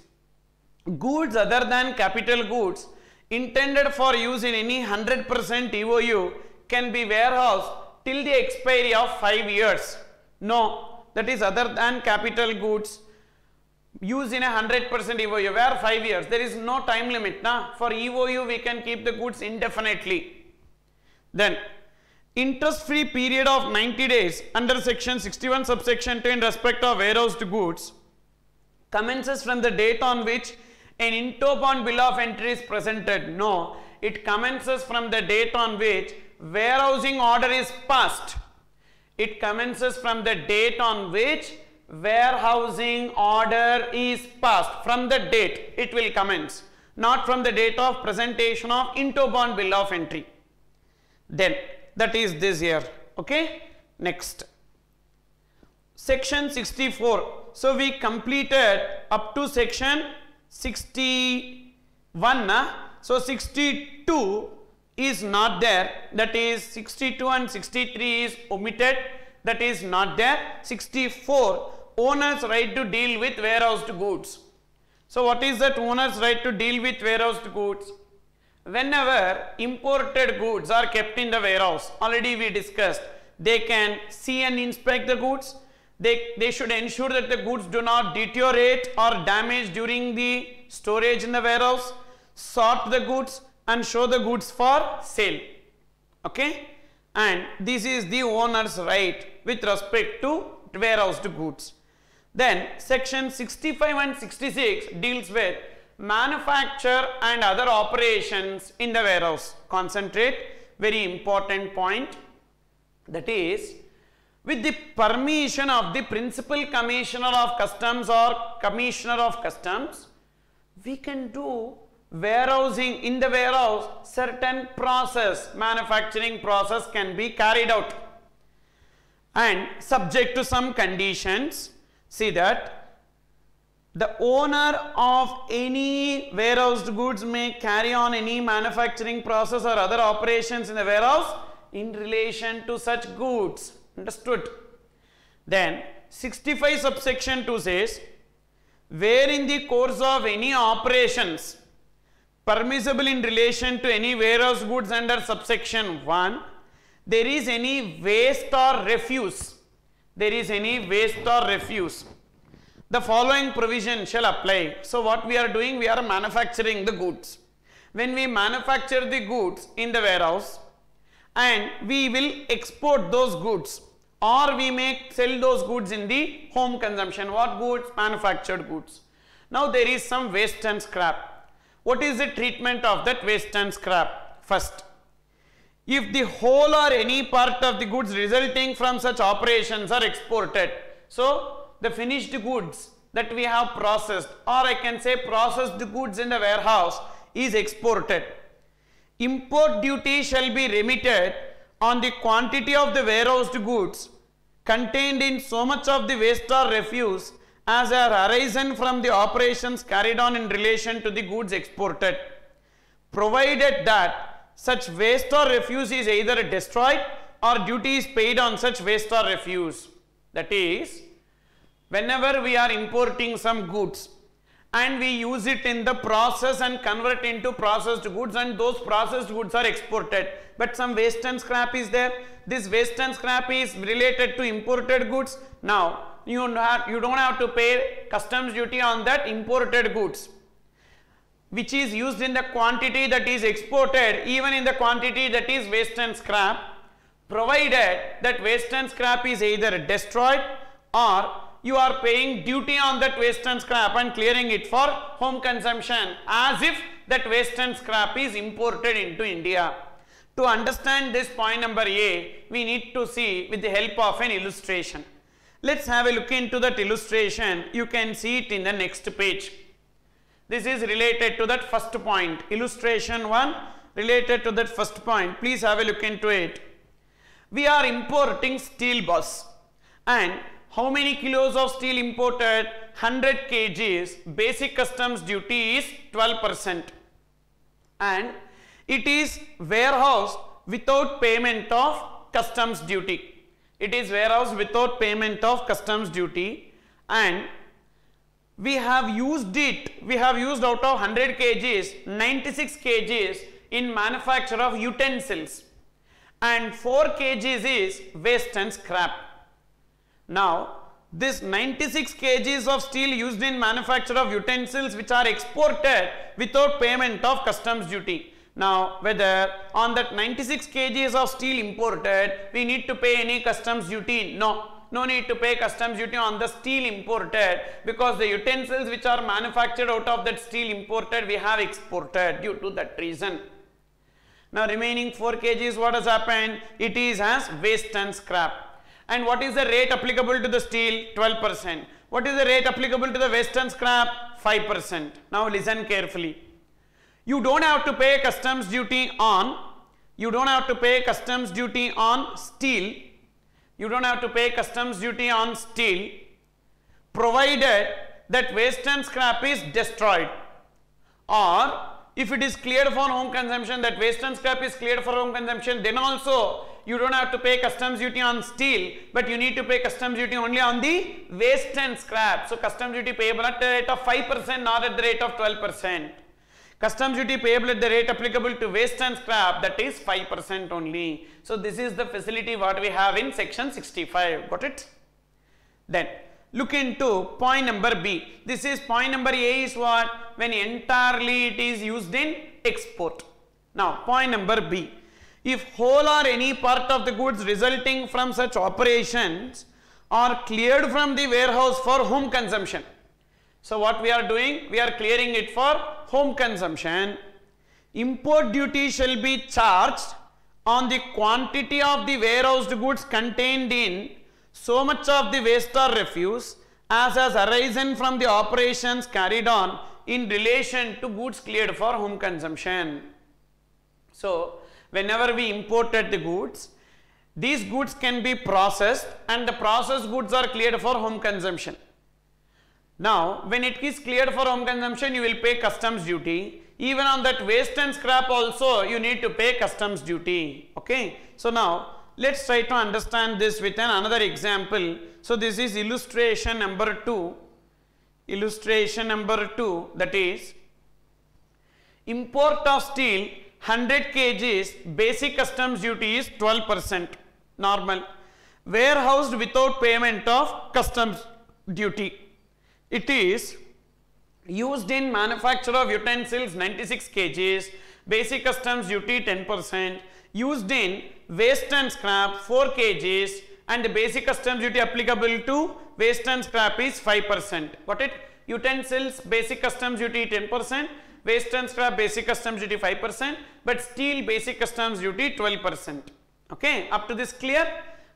goods other than capital goods intended for use in any 100% EOU can be warehoused till the expiry of 5 years. No, that is other than capital goods used in a 100% EOU where 5 years. There is no time limit. Na? For EOU we can keep the goods indefinitely. Then interest free period of 90 days under section 61 subsection 2 in respect of warehoused goods commences from the date on which an into-bond bill of entry is presented. No, it commences from the date on which warehousing order is passed. It commences from the date on which warehousing order is passed. From the date it will commence, not from the date of presentation of into-bond bill of entry. Then that is this year. Okay. Next. Section 64. So we completed up to section 61. Nah? So 62 is not there. That is 62 and 63 is omitted. That is not there. 64 owner's right to deal with warehoused goods. So what is that owner's right to deal with warehoused goods? Whenever imported goods are kept in the warehouse, already we discussed, they can see and inspect the goods they, they should ensure that the goods do not deteriorate or damage during the storage in the warehouse, sort the goods and show the goods for sale. Okay? And this is the owner's right with respect to warehoused goods. Then section 65 and 66 deals with manufacture and other operations in the warehouse. Concentrate, very important point that is with the permission of the principal commissioner of customs or commissioner of customs, we can do warehousing in the warehouse certain process manufacturing process can be carried out and subject to some conditions see that the owner of any warehoused goods may carry on any manufacturing process or other operations in the warehouse in relation to such goods Understood? Then 65 subsection 2 says, where in the course of any operations permissible in relation to any warehouse goods under subsection 1, there is any waste or refuse, there is any waste or refuse, the following provision shall apply. So what we are doing, we are manufacturing the goods. When we manufacture the goods in the warehouse and we will export those goods or we may sell those goods in the home consumption. What goods? Manufactured goods. Now there is some waste and scrap. What is the treatment of that waste and scrap? First, if the whole or any part of the goods resulting from such operations are exported, so the finished goods that we have processed or I can say processed goods in the warehouse is exported. Import duty shall be remitted on the quantity of the warehoused goods contained in so much of the waste or refuse as are arisen from the operations carried on in relation to the goods exported, provided that such waste or refuse is either destroyed or duty is paid on such waste or refuse. That is, whenever we are importing some goods and we use it in the process and convert into processed goods and those processed goods are exported but some waste and scrap is there this waste and scrap is related to imported goods now you, have, you don't have to pay customs duty on that imported goods which is used in the quantity that is exported even in the quantity that is waste and scrap provided that waste and scrap is either destroyed or you are paying duty on that waste and scrap and clearing it for home consumption as if that waste and scrap is imported into India. To understand this point number A, we need to see with the help of an illustration. Let's have a look into that illustration. You can see it in the next page. This is related to that first point. Illustration 1 related to that first point. Please have a look into it. We are importing steel bus and how many kilos of steel imported? 100 kgs. Basic customs duty is 12 percent and it is warehoused without payment of customs duty. It is warehoused without payment of customs duty and we have used it, we have used out of 100 kgs, 96 kgs in manufacture of utensils and 4 kgs is waste and scrap. Now, this 96 kgs of steel used in manufacture of utensils which are exported without payment of customs duty. Now, whether on that 96 kgs of steel imported, we need to pay any customs duty? No. no need to pay customs duty on the steel imported because the utensils which are manufactured out of that steel imported we have exported due to that reason. Now remaining 4 kgs what has happened? It is as waste and scrap. And what is the rate applicable to the steel? 12%. What is the rate applicable to the waste and scrap? 5%. Now listen carefully. You don't have to pay customs duty on, you don't have to pay customs duty on steel, you don't have to pay customs duty on steel provided that waste and scrap is destroyed. Or if it is cleared for home consumption that waste and scrap is cleared for home consumption then also you don't have to pay customs duty on steel but you need to pay customs duty only on the waste and scrap. So customs duty payable at the rate of 5% not at the rate of 12% customs duty payable at the rate applicable to waste and scrap that is 5% only so this is the facility what we have in section 65 got it then look into point number B. This is point number A is what? When entirely it is used in export. Now point number B. If whole or any part of the goods resulting from such operations are cleared from the warehouse for home consumption. So what we are doing? We are clearing it for home consumption. Import duty shall be charged on the quantity of the warehoused goods contained in so much of the waste or refuse as has arisen from the operations carried on in relation to goods cleared for home consumption. So, whenever we imported the goods, these goods can be processed and the processed goods are cleared for home consumption. Now, when it is cleared for home consumption, you will pay customs duty. Even on that waste and scrap also, you need to pay customs duty. Okay. So, now Let's try to understand this with an another example. So this is illustration number 2. Illustration number 2 that is import of steel 100 kgs basic customs duty is 12 percent normal warehoused without payment of customs duty. It is used in manufacture of utensils 96 kgs basic customs duty 10 percent used in waste and scrap 4 kgs and the basic customs duty applicable to waste and scrap is 5%. Got it? Utensils basic customs duty 10%, waste and scrap basic customs duty 5%, but steel basic customs duty 12%. Okay, up to this clear?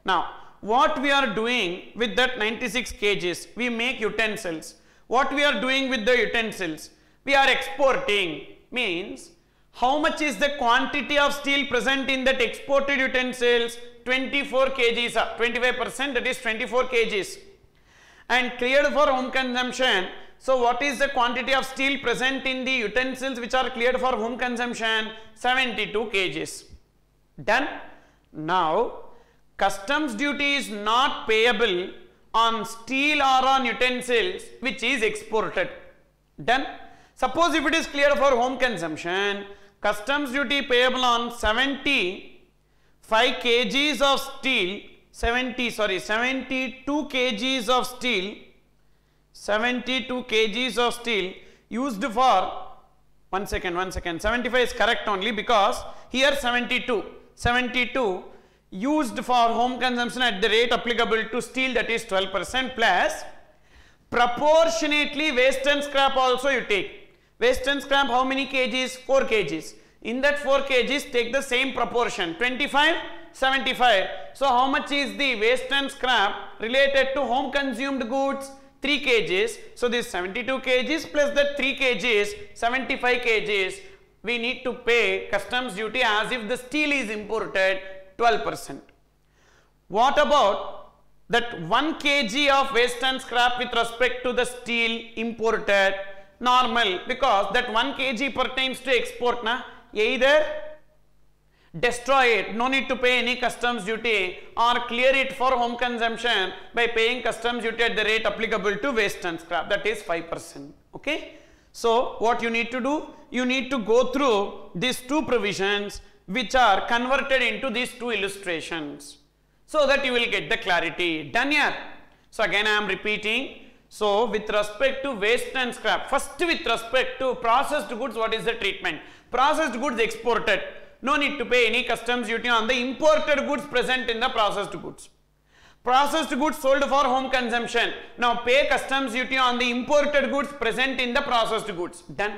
Now, what we are doing with that 96 kgs, we make utensils. What we are doing with the utensils? We are exporting means how much is the quantity of steel present in that exported utensils? 24 kgs, uh, 25 percent that is 24 kgs and cleared for home consumption. So, what is the quantity of steel present in the utensils which are cleared for home consumption? 72 kgs. Done. Now, customs duty is not payable on steel or on utensils which is exported. Done. Suppose if it is clear for home consumption, customs duty payable on 75 kgs of steel 70 sorry 72 kgs of steel 72 kgs of steel used for one second one second 75 is correct only because here 72 72 used for home consumption at the rate applicable to steel that is 12 percent plus proportionately waste and scrap also you take Waste and scrap how many kgs? 4 kgs. In that 4 kgs take the same proportion 25 75. So how much is the waste and scrap related to home consumed goods? 3 kgs. So this 72 kgs plus the 3 kgs 75 kgs we need to pay customs duty as if the steel is imported 12 percent. What about that 1 kg of waste and scrap with respect to the steel imported? Normal because that 1 kg pertains to export na? Either destroy it no need to pay any customs duty or clear it for home consumption by paying customs duty at the rate applicable to waste and scrap. That is 5% okay? So what you need to do you need to go through these two provisions which are converted into these two illustrations so that you will get the clarity done here so again i am repeating so, with respect to waste and scrap, first with respect to processed goods, what is the treatment? Processed goods exported, no need to pay any customs duty on the imported goods present in the processed goods. Processed goods sold for home consumption. Now pay customs duty on the imported goods present in the processed goods. Done.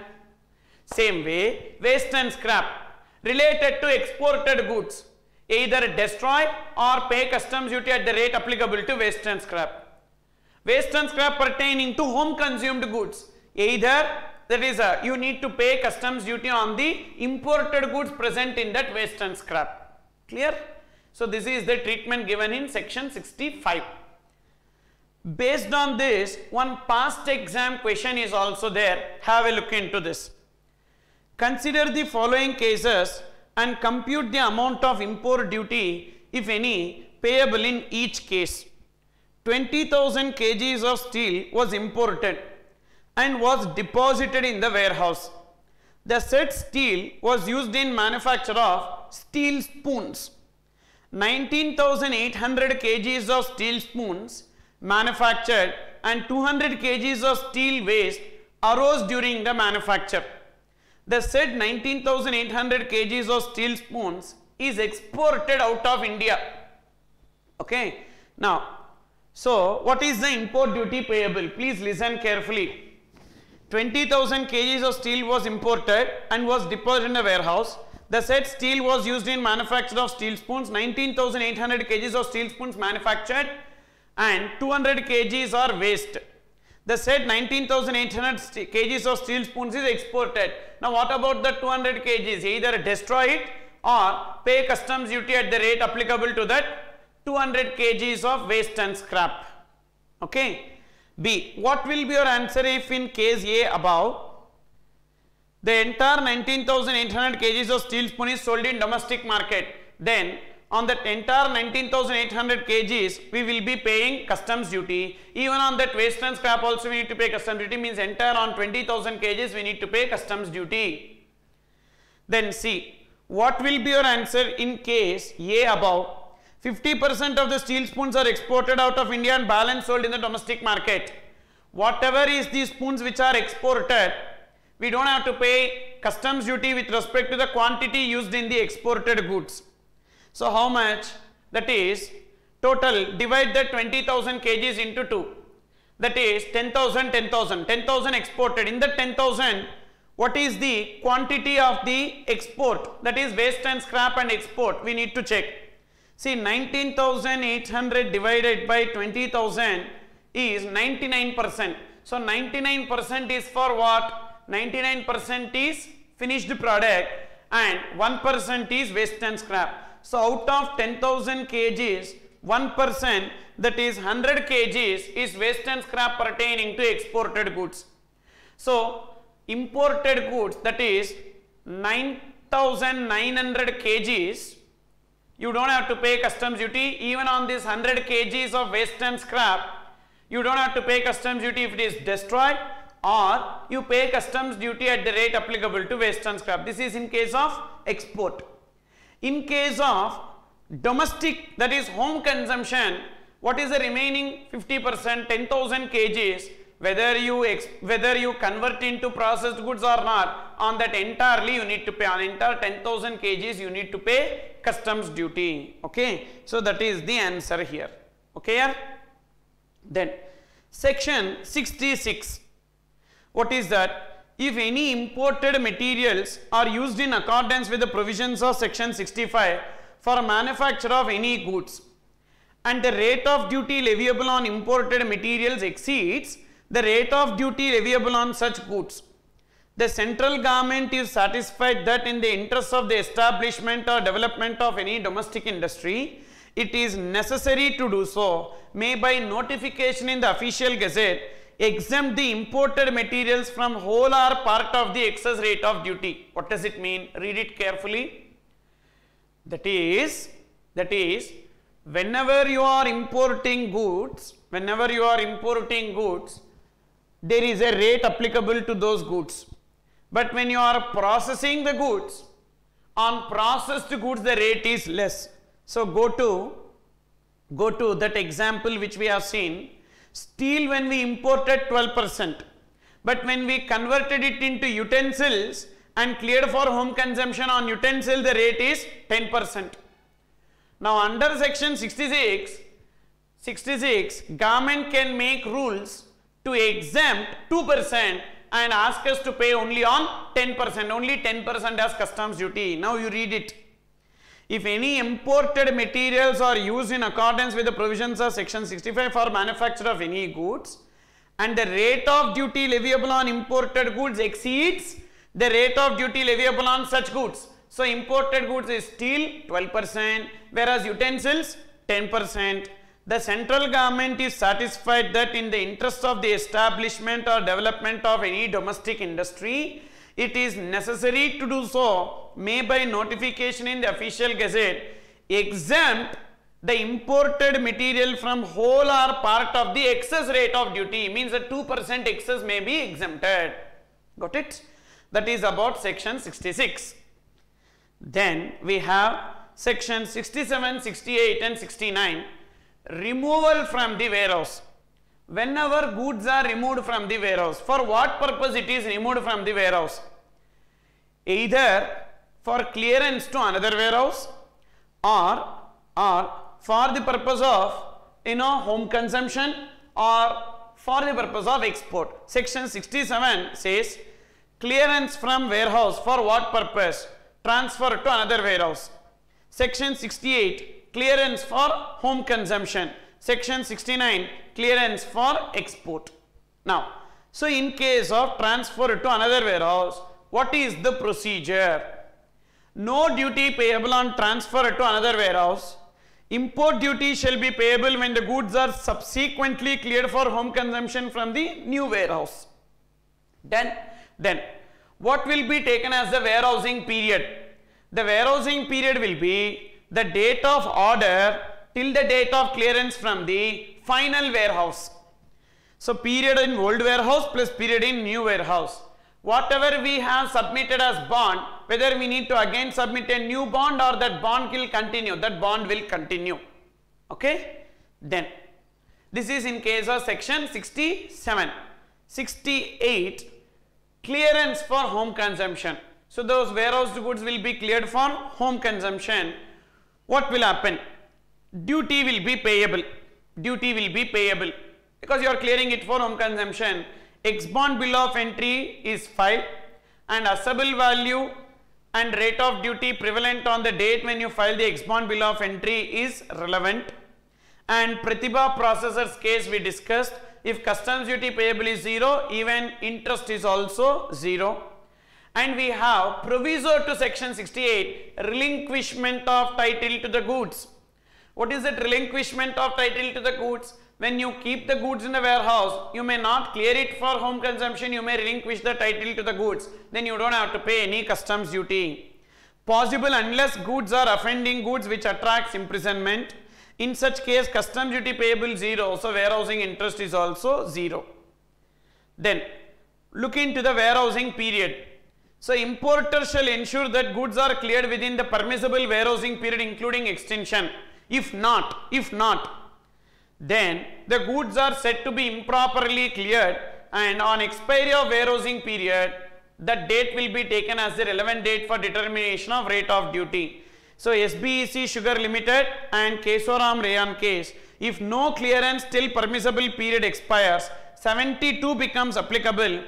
Same way, waste and scrap related to exported goods either destroy or pay customs duty at the rate applicable to waste and scrap. Waste and scrap pertaining to home consumed goods either that is uh, you need to pay customs duty on the imported goods present in that waste and scrap. Clear? So this is the treatment given in section 65. Based on this, one past exam question is also there. Have a look into this. Consider the following cases and compute the amount of import duty, if any, payable in each case. 20,000 kgs of steel was imported and was deposited in the warehouse. The said steel was used in manufacture of steel spoons. 19,800 kgs of steel spoons manufactured and 200 kgs of steel waste arose during the manufacture. The said 19,800 kgs of steel spoons is exported out of India. Okay. Now, so what is the import duty payable? Please listen carefully. 20,000 kgs of steel was imported and was deposited in a warehouse. The said steel was used in manufacture of steel spoons. 19,800 kgs of steel spoons manufactured and 200 kgs are waste. The said 19,800 kgs of steel spoons is exported. Now what about the 200 kgs? Either destroy it or pay customs duty at the rate applicable to that 200 kgs of waste and scrap. Okay. B. What will be your answer if in case A above the entire 19,800 kgs of steel spoon is sold in domestic market then on that entire 19,800 kgs we will be paying customs duty even on that waste and scrap also we need to pay customs duty means entire on 20,000 kgs we need to pay customs duty. Then see, What will be your answer in case A above 50% of the steel spoons are exported out of India and balance sold in the domestic market. Whatever is the spoons which are exported, we don't have to pay customs duty with respect to the quantity used in the exported goods. So how much? That is total divide the 20,000 kgs into 2. That is 10,000, 10,000, 10,000 exported. In the 10,000, what is the quantity of the export? That is waste and scrap and export. We need to check. See 19,800 divided by 20,000 is 99%. So 99% is for what? 99% is finished product and 1% is waste and scrap. So out of 10,000 kgs, 1% that is 100 kgs is waste and scrap pertaining to exported goods. So imported goods that is 9,900 kgs you don't have to pay customs duty. Even on this 100 kgs of waste and scrap you don't have to pay customs duty if it is destroyed or you pay customs duty at the rate applicable to waste and scrap. This is in case of export in case of domestic that is home consumption what is the remaining 50 percent 10000 kgs whether you whether you convert into processed goods or not on that entirely you need to pay on entire 10000 kgs you need to pay customs duty. Okay? So that is the answer here. Okay here then section 66 what is that if any imported materials are used in accordance with the provisions of section 65 for manufacture of any goods and the rate of duty leviable on imported materials exceeds the rate of duty leviable on such goods. The central government is satisfied that in the interest of the establishment or development of any domestic industry, it is necessary to do so, may by notification in the official gazette exempt the imported materials from whole or part of the excess rate of duty. What does it mean? Read it carefully. That is, that is, whenever you are importing goods, whenever you are importing goods, there is a rate applicable to those goods. But when you are processing the goods, on processed goods the rate is less. So go to, go to that example which we have seen. Steel when we imported 12 percent, but when we converted it into utensils and cleared for home consumption on utensil the rate is 10 percent. Now under section 66 66 government can make rules to exempt 2% and ask us to pay only on 10%, only 10% as customs duty. Now you read it. If any imported materials are used in accordance with the provisions of section 65 for manufacture of any goods and the rate of duty leviable on imported goods exceeds the rate of duty leviable on such goods. So imported goods is steel 12% whereas utensils 10%. The central government is satisfied that in the interest of the establishment or development of any domestic industry, it is necessary to do so may by notification in the official gazette exempt the imported material from whole or part of the excess rate of duty means that 2% excess may be exempted. Got it? That is about section 66. Then we have section 67, 68 and 69 removal from the warehouse. Whenever goods are removed from the warehouse, for what purpose it is removed from the warehouse? Either for clearance to another warehouse or, or for the purpose of you know home consumption or for the purpose of export. Section 67 says clearance from warehouse for what purpose? Transfer to another warehouse. Section 68 clearance for home consumption. Section 69 clearance for export. Now, so in case of transfer to another warehouse, what is the procedure? No duty payable on transfer to another warehouse. Import duty shall be payable when the goods are subsequently cleared for home consumption from the new warehouse. Then, then what will be taken as the warehousing period? The warehousing period will be the date of order till the date of clearance from the final warehouse. So period in old warehouse plus period in new warehouse. Whatever we have submitted as bond, whether we need to again submit a new bond or that bond will continue, that bond will continue. Okay? Then, this is in case of section 67. 68, clearance for home consumption. So those warehoused goods will be cleared for home consumption. What will happen? Duty will be payable. Duty will be payable because you are clearing it for home consumption. Ex bond bill of entry is filed and assessable value and rate of duty prevalent on the date when you file the ex bond bill of entry is relevant. And Pratibha processor's case we discussed if customs duty payable is 0 even interest is also 0 and we have proviso to section 68 relinquishment of title to the goods. What is that relinquishment of title to the goods? When you keep the goods in the warehouse, you may not clear it for home consumption, you may relinquish the title to the goods. Then you don't have to pay any customs duty. Possible unless goods are offending goods which attracts imprisonment. In such case, customs duty payable 0, so warehousing interest is also 0. Then, look into the warehousing period. So importer shall ensure that goods are cleared within the permissible warehousing period including extension. If not, if not, then the goods are said to be improperly cleared and on expiry of warehousing period, the date will be taken as the relevant date for determination of rate of duty. So SBEC Sugar Limited and Kesoram Rayon case, if no clearance till permissible period expires, 72 becomes applicable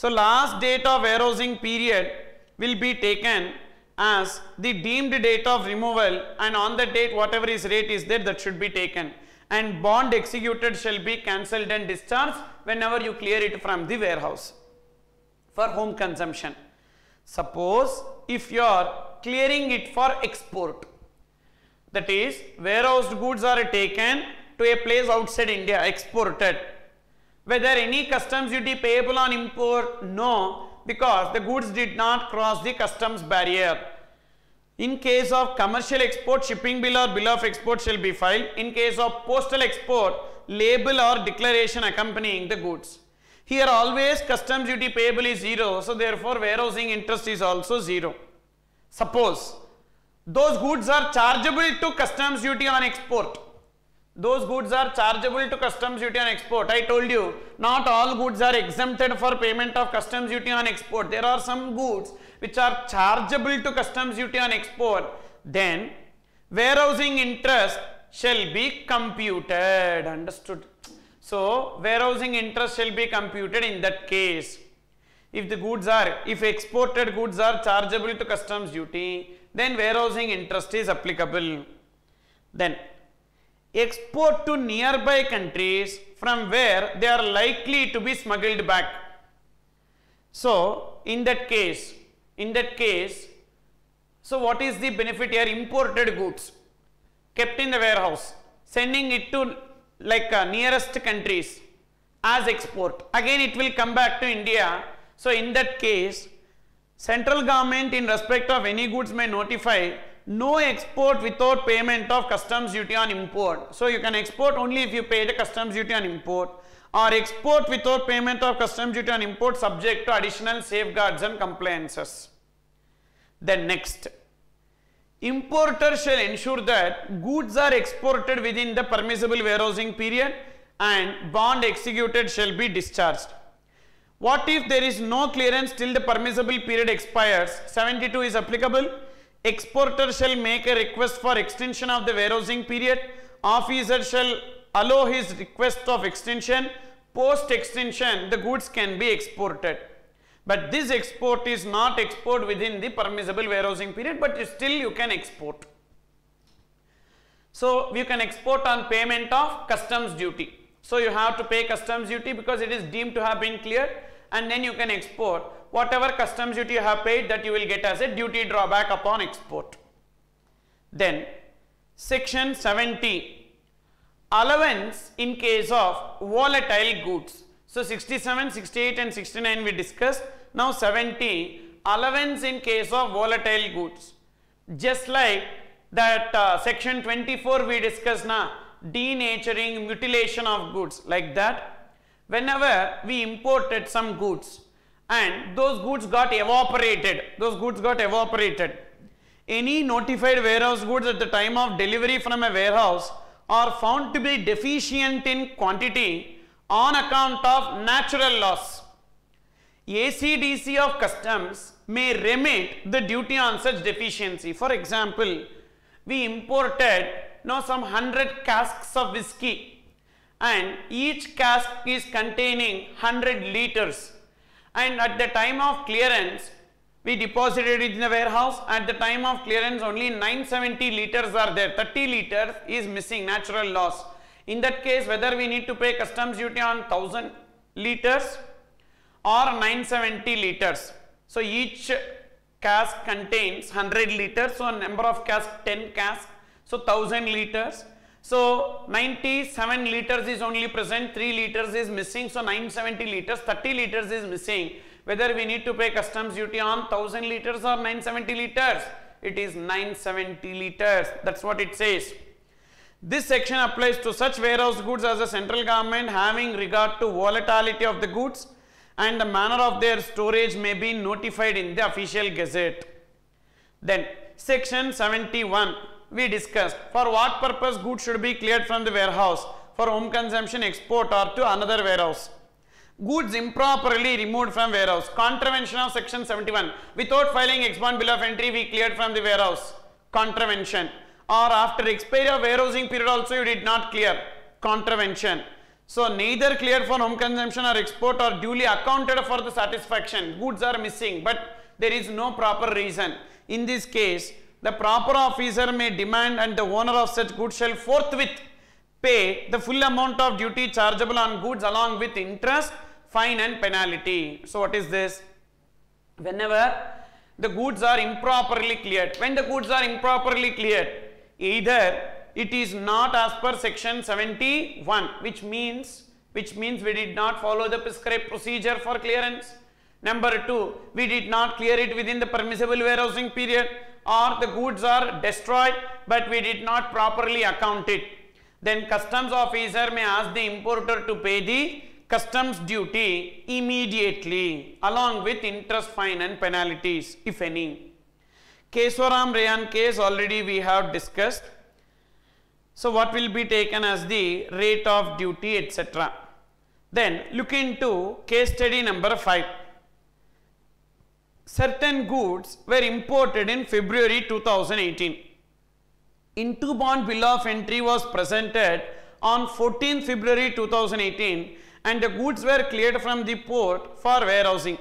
so last date of warehousing period will be taken as the deemed date of removal and on the date whatever is rate is there that should be taken and bond executed shall be cancelled and discharged whenever you clear it from the warehouse for home consumption. Suppose if you are clearing it for export that is warehoused goods are taken to a place outside India exported whether any customs duty payable on import? No, because the goods did not cross the customs barrier. In case of commercial export, shipping bill or bill of export shall be filed. In case of postal export, label or declaration accompanying the goods. Here always customs duty payable is 0, so therefore warehousing interest is also 0. Suppose those goods are chargeable to customs duty on export those goods are chargeable to customs duty on export. I told you, not all goods are exempted for payment of customs duty on export. There are some goods which are chargeable to customs duty on export. Then, warehousing interest shall be computed. Understood? So, warehousing interest shall be computed in that case. If the goods are, if exported goods are chargeable to customs duty, then warehousing interest is applicable. Then, export to nearby countries from where they are likely to be smuggled back. So, in that case, in that case, so what is the benefit here? Imported goods kept in the warehouse, sending it to like uh, nearest countries as export. Again, it will come back to India. So, in that case, central government in respect of any goods may notify no export without payment of customs duty on import. So, you can export only if you pay the customs duty on import or export without payment of customs duty on import subject to additional safeguards and compliances. Then next, importer shall ensure that goods are exported within the permissible warehousing period and bond executed shall be discharged. What if there is no clearance till the permissible period expires? 72 is applicable. Exporter shall make a request for extension of the warehousing period. Officer shall allow his request of extension. Post extension, the goods can be exported. But this export is not export within the permissible warehousing period, but still you can export. So, you can export on payment of customs duty. So, you have to pay customs duty because it is deemed to have been cleared and then you can export whatever customs duty you have paid that you will get as a duty drawback upon export. Then section 70 allowance in case of volatile goods. So 67, 68 and 69 we discussed. Now 70 allowance in case of volatile goods. Just like that uh, section 24 we discussed now denaturing mutilation of goods like that whenever we imported some goods and those goods got evaporated. Those goods got evaporated. Any notified warehouse goods at the time of delivery from a warehouse are found to be deficient in quantity on account of natural loss. ACDC of customs may remit the duty on such deficiency. For example we imported now some 100 casks of whiskey and each cask is containing 100 liters and at the time of clearance we deposited it in the warehouse. At the time of clearance only 970 liters are there. 30 liters is missing natural loss. In that case whether we need to pay customs duty on 1000 liters or 970 liters. So each cask contains 100 liters. So number of cask 10 cask so 1000 liters so 97 liters is only present 3 liters is missing. So 970 liters 30 liters is missing. Whether we need to pay customs duty on 1000 liters or 970 liters it is 970 liters. That's what it says. This section applies to such warehouse goods as the central government having regard to volatility of the goods and the manner of their storage may be notified in the official gazette. Then section 71 we discussed. For what purpose goods should be cleared from the warehouse? For home consumption export or to another warehouse. Goods improperly removed from warehouse. Contravention of section 71 without filing ex bond bill of entry we cleared from the warehouse. Contravention. Or after expiry of warehousing period also you did not clear. Contravention. So neither cleared for home consumption or export or duly accounted for the satisfaction. Goods are missing but there is no proper reason. In this case, the proper officer may demand and the owner of such goods shall forthwith pay the full amount of duty chargeable on goods along with interest, fine and penalty. So what is this? Whenever the goods are improperly cleared, when the goods are improperly cleared, either it is not as per section 71 which means which means we did not follow the prescribed procedure for clearance. Number 2 we did not clear it within the permissible warehousing period or the goods are destroyed but we did not properly account it. Then customs officer may ask the importer to pay the customs duty immediately along with interest fine and penalties if any. Kesoram Rayon case already we have discussed so what will be taken as the rate of duty etc. Then look into case study number 5. Certain goods were imported in February 2018. into bond bill of entry was presented on 14 February 2018 and the goods were cleared from the port for warehousing.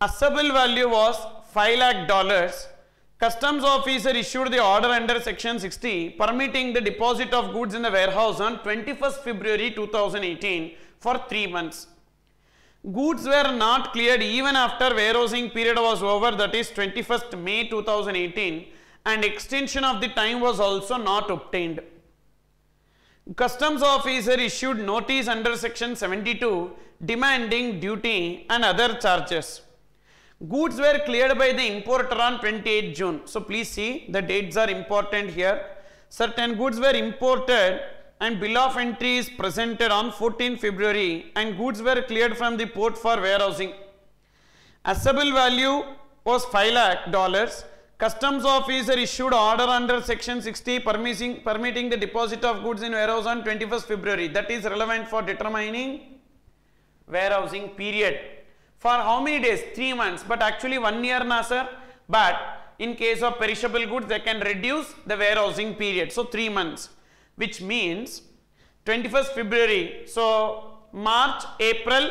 Assessable value was 5 lakh dollars. Customs officer issued the order under section 60 permitting the deposit of goods in the warehouse on 21st February 2018 for 3 months. Goods were not cleared even after warehousing period was over that is 21st May 2018 and extension of the time was also not obtained. Customs officer issued notice under section 72 demanding duty and other charges. Goods were cleared by the importer on 28 June. So please see the dates are important here. Certain goods were imported and bill of entry is presented on 14 February and goods were cleared from the port for warehousing. Assessable value was 5 lakh dollars. Customs officer issued order under section 60 permitting, permitting the deposit of goods in warehouse on 21st February. That is relevant for determining warehousing period. For how many days? 3 months. But actually 1 year na sir. But in case of perishable goods they can reduce the warehousing period. So 3 months which means 21st February. So March, April,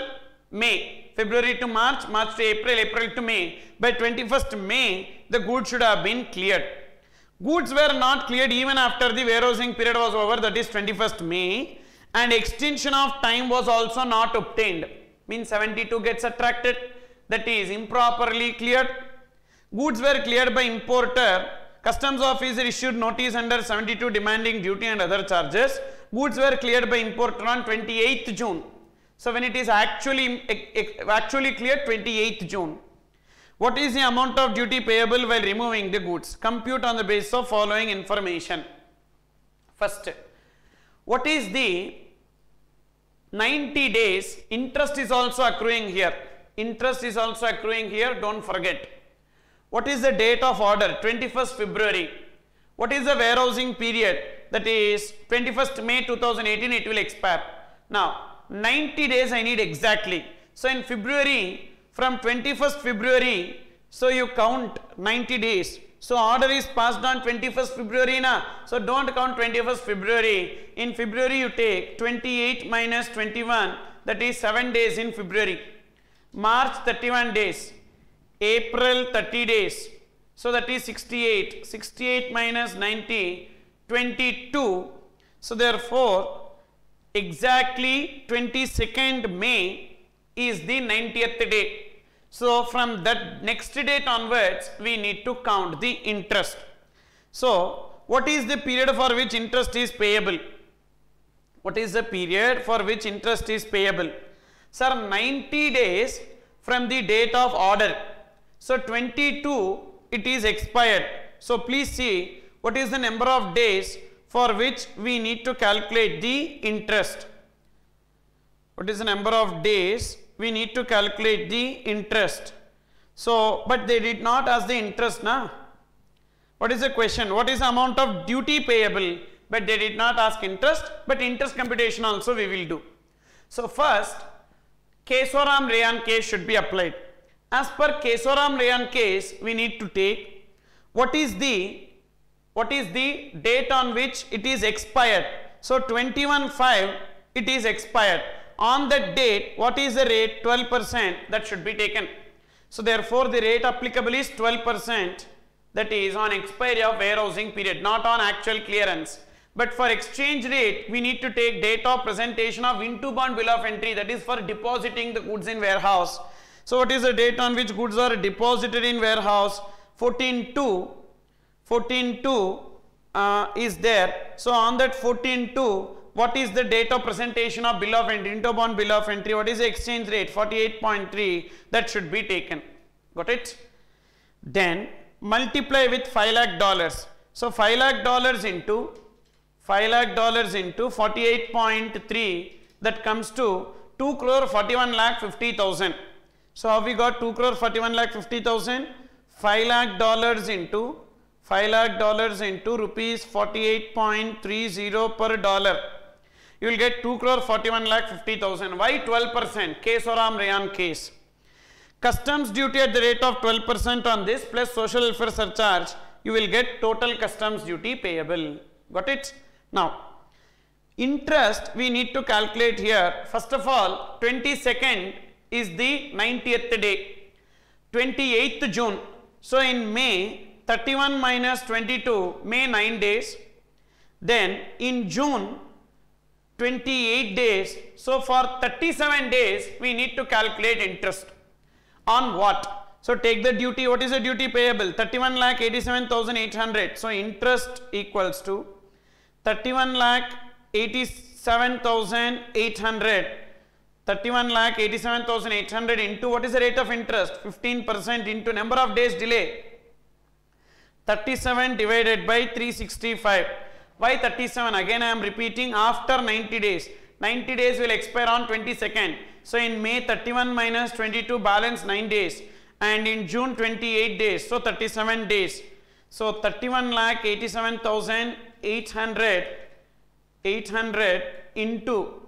May. February to March, March to April, April to May. By 21st May, the goods should have been cleared. Goods were not cleared even after the warehousing period was over, that is 21st May, and extension of time was also not obtained. Means 72 gets attracted, that is improperly cleared. Goods were cleared by importer Customs officer issued notice under 72 demanding duty and other charges. Goods were cleared by importer on 28th June. So when it is actually actually cleared 28th June. What is the amount of duty payable while removing the goods? Compute on the basis of following information. First, what is the 90 days interest is also accruing here. Interest is also accruing here, don't forget. What is the date of order? 21st February. What is the warehousing period? That is 21st May 2018 it will expire. Now 90 days I need exactly. So in February from 21st February so you count 90 days. So order is passed on 21st February na. So don't count 21st February. In February you take 28 minus 21 that is 7 days in February. March 31 days. April 30 days. So that is 68. 68 minus 90, 22. So therefore, exactly 22nd May is the 90th day. So from that next date onwards, we need to count the interest. So what is the period for which interest is payable? What is the period for which interest is payable? Sir, 90 days from the date of order so 22 it is expired. So please see what is the number of days for which we need to calculate the interest. What is the number of days we need to calculate the interest. So but they did not ask the interest now. What is the question? What is the amount of duty payable? But they did not ask interest but interest computation also we will do. So first Kesoram Rayon case should be applied. As per Kesoram Rayon case, we need to take what is the what is the date on which it is expired. So 21.5 it is expired. On that date, what is the rate? 12% that should be taken. So therefore, the rate applicable is 12% that is on expiry of warehousing period, not on actual clearance. But for exchange rate, we need to take date of presentation of into bond bill of entry that is for depositing the goods in warehouse so what is the date on which goods are deposited in warehouse? 14.2, 14.2 uh, is there. So on that 14.2, what is the date of presentation of bill of entry, into bill of entry? What is the exchange rate? 48.3 that should be taken. Got it? Then multiply with 5 lakh dollars. So 5 lakh dollars into 5 lakh dollars into 48.3 that comes to 2 crore 41 lakh 50,000. So we got 2 crore 41 lakh 50,000? 5 lakh dollars into 5 lakh dollars into rupees 48.30 per dollar. You will get 2 crore 41 lakh 50,000. Why 12%? Kesoram Rayon case. Customs duty at the rate of 12% on this plus social welfare surcharge you will get total customs duty payable got it now interest we need to calculate here first of all 22nd is the 90th day 28th June. So in May 31 minus 22 May 9 days. Then in June 28 days. So for 37 days we need to calculate interest. On what? So take the duty. What is the duty payable? 31 lakh 87800 so interest equals to 31 lakh 87800 31 lakh 87800 into what is the rate of interest? 15% into number of days delay. 37 divided by 365 why 37 again I am repeating after 90 days. 90 days will expire on 22nd so in May 31 minus 22 balance 9 days. And in June 28 days. So 37 days. So 31 lakh 87800 800 into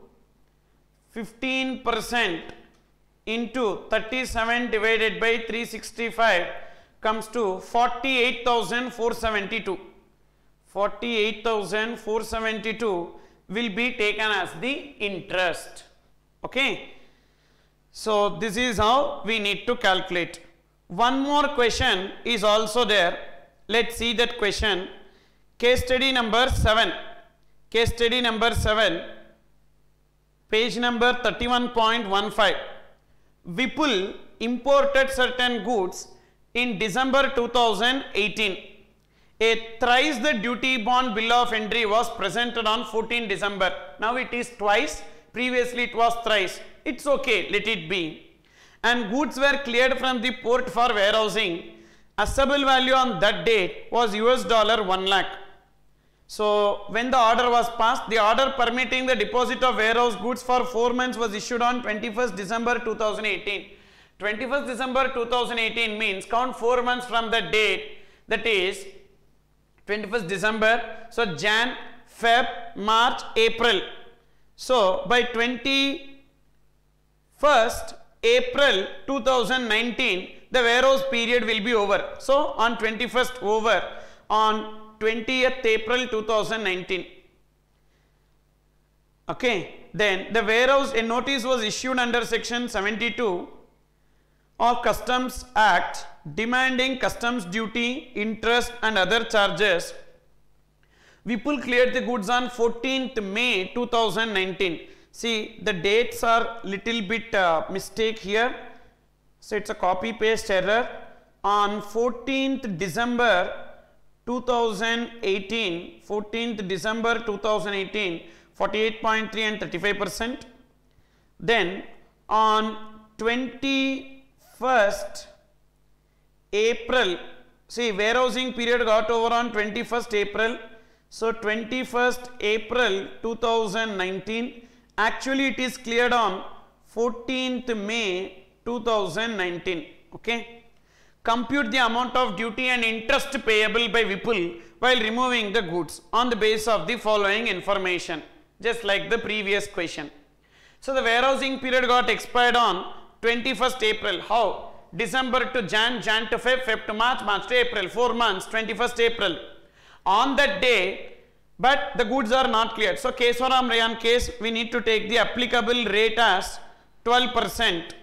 15 percent into 37 divided by 365 comes to 48,472. 48,472 will be taken as the interest. Okay. So, this is how we need to calculate. One more question is also there. Let's see that question. Case study number 7. Case study number 7 page number 31.15 Vipul imported certain goods in December 2018 a thrice the duty bond bill of entry was presented on 14 December. Now it is twice. Previously it was thrice. It's okay. Let it be. And goods were cleared from the port for warehousing. Assessable value on that date was US dollar 1 lakh so, when the order was passed, the order permitting the deposit of warehouse goods for 4 months was issued on 21st December 2018. 21st December 2018 means count 4 months from the date that is 21st December. So, Jan, Feb, March, April. So, by 21st April 2019 the warehouse period will be over. So, on 21st over on 20th April 2019. Okay. Then the warehouse, a notice was issued under section 72 of Customs Act demanding customs duty, interest and other charges. Vipul cleared the goods on 14th May 2019. See the dates are little bit uh, mistake here. So it's a copy paste error. On 14th December 2018, 14th December 2018, 48.3 and 35 percent. Then on 21st April, see warehousing period got over on 21st April. So 21st April 2019, actually it is cleared on 14th May 2019. Okay compute the amount of duty and interest payable by Vipul while removing the goods on the basis of the following information just like the previous question. So, the warehousing period got expired on 21st April. How? December to Jan, Jan to Feb, Feb to March, March to April, 4 months, 21st April. On that day, but the goods are not cleared. So, case Kesoram Rayon case, we need to take the applicable rate as 12 percent.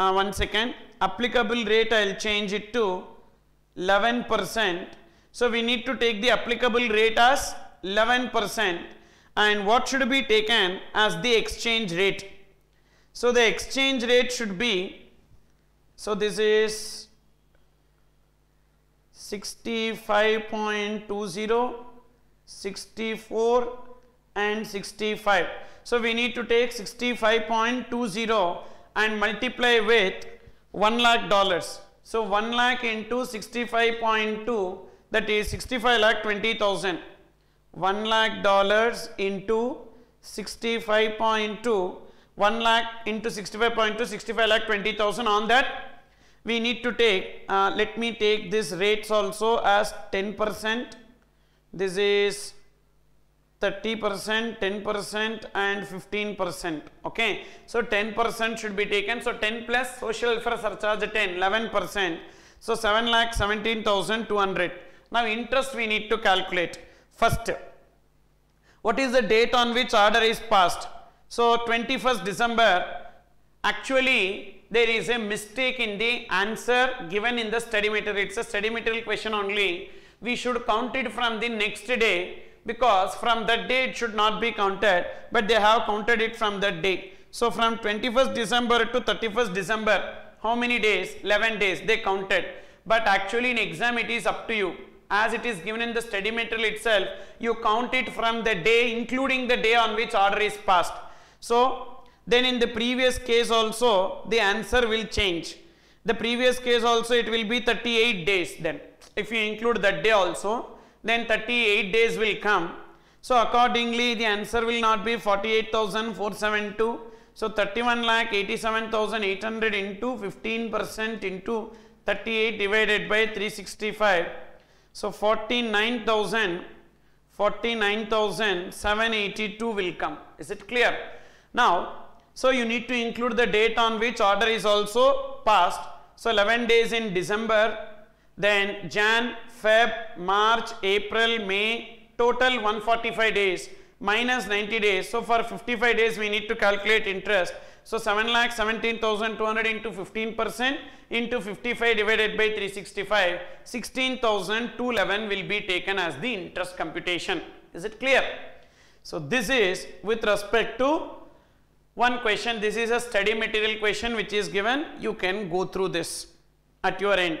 Uh, one second applicable rate I will change it to 11 percent. So, we need to take the applicable rate as 11 percent and what should be taken as the exchange rate. So, the exchange rate should be, so this is 65.20, 64 and 65. So, we need to take 65.20 and multiply with 1 lakh dollars. So 1 lakh into 65.2 that is 65 lakh 20,000. 1 lakh dollars into 65.2 1 lakh into 65.2 65 lakh 20,000 on that we need to take uh, let me take this rates also as 10 percent this is 30 percent, 10 percent and 15 percent. Okay. So 10 percent should be taken. So 10 plus social welfare surcharge 10, 11 percent. So 7 lakh 17,200 Now interest we need to calculate. First, what is the date on which order is passed? So 21st December, actually there is a mistake in the answer given in the study material. It's a study material question only. We should count it from the next day because from that day it should not be counted but they have counted it from that day. So from 21st December to 31st December, how many days? 11 days they counted. But actually in exam it is up to you. As it is given in the study material itself, you count it from the day including the day on which order is passed. So then in the previous case also the answer will change. The previous case also it will be 38 days then. If you include that day also, then 38 days will come. So accordingly the answer will not be 48,472 so 31 lakh 87,800 into 15 percent into 38 divided by 365. So 49,000 49,782 will come. Is it clear? Now, so you need to include the date on which order is also passed. So 11 days in December, then Jan, Feb, March, April, May, total 145 days minus 90 days. So for 55 days we need to calculate interest. So 7 lakh 17,200 into 15 percent into 55 divided by 365, 16,211 will be taken as the interest computation. Is it clear? So this is with respect to one question. This is a study material question which is given. You can go through this at your end.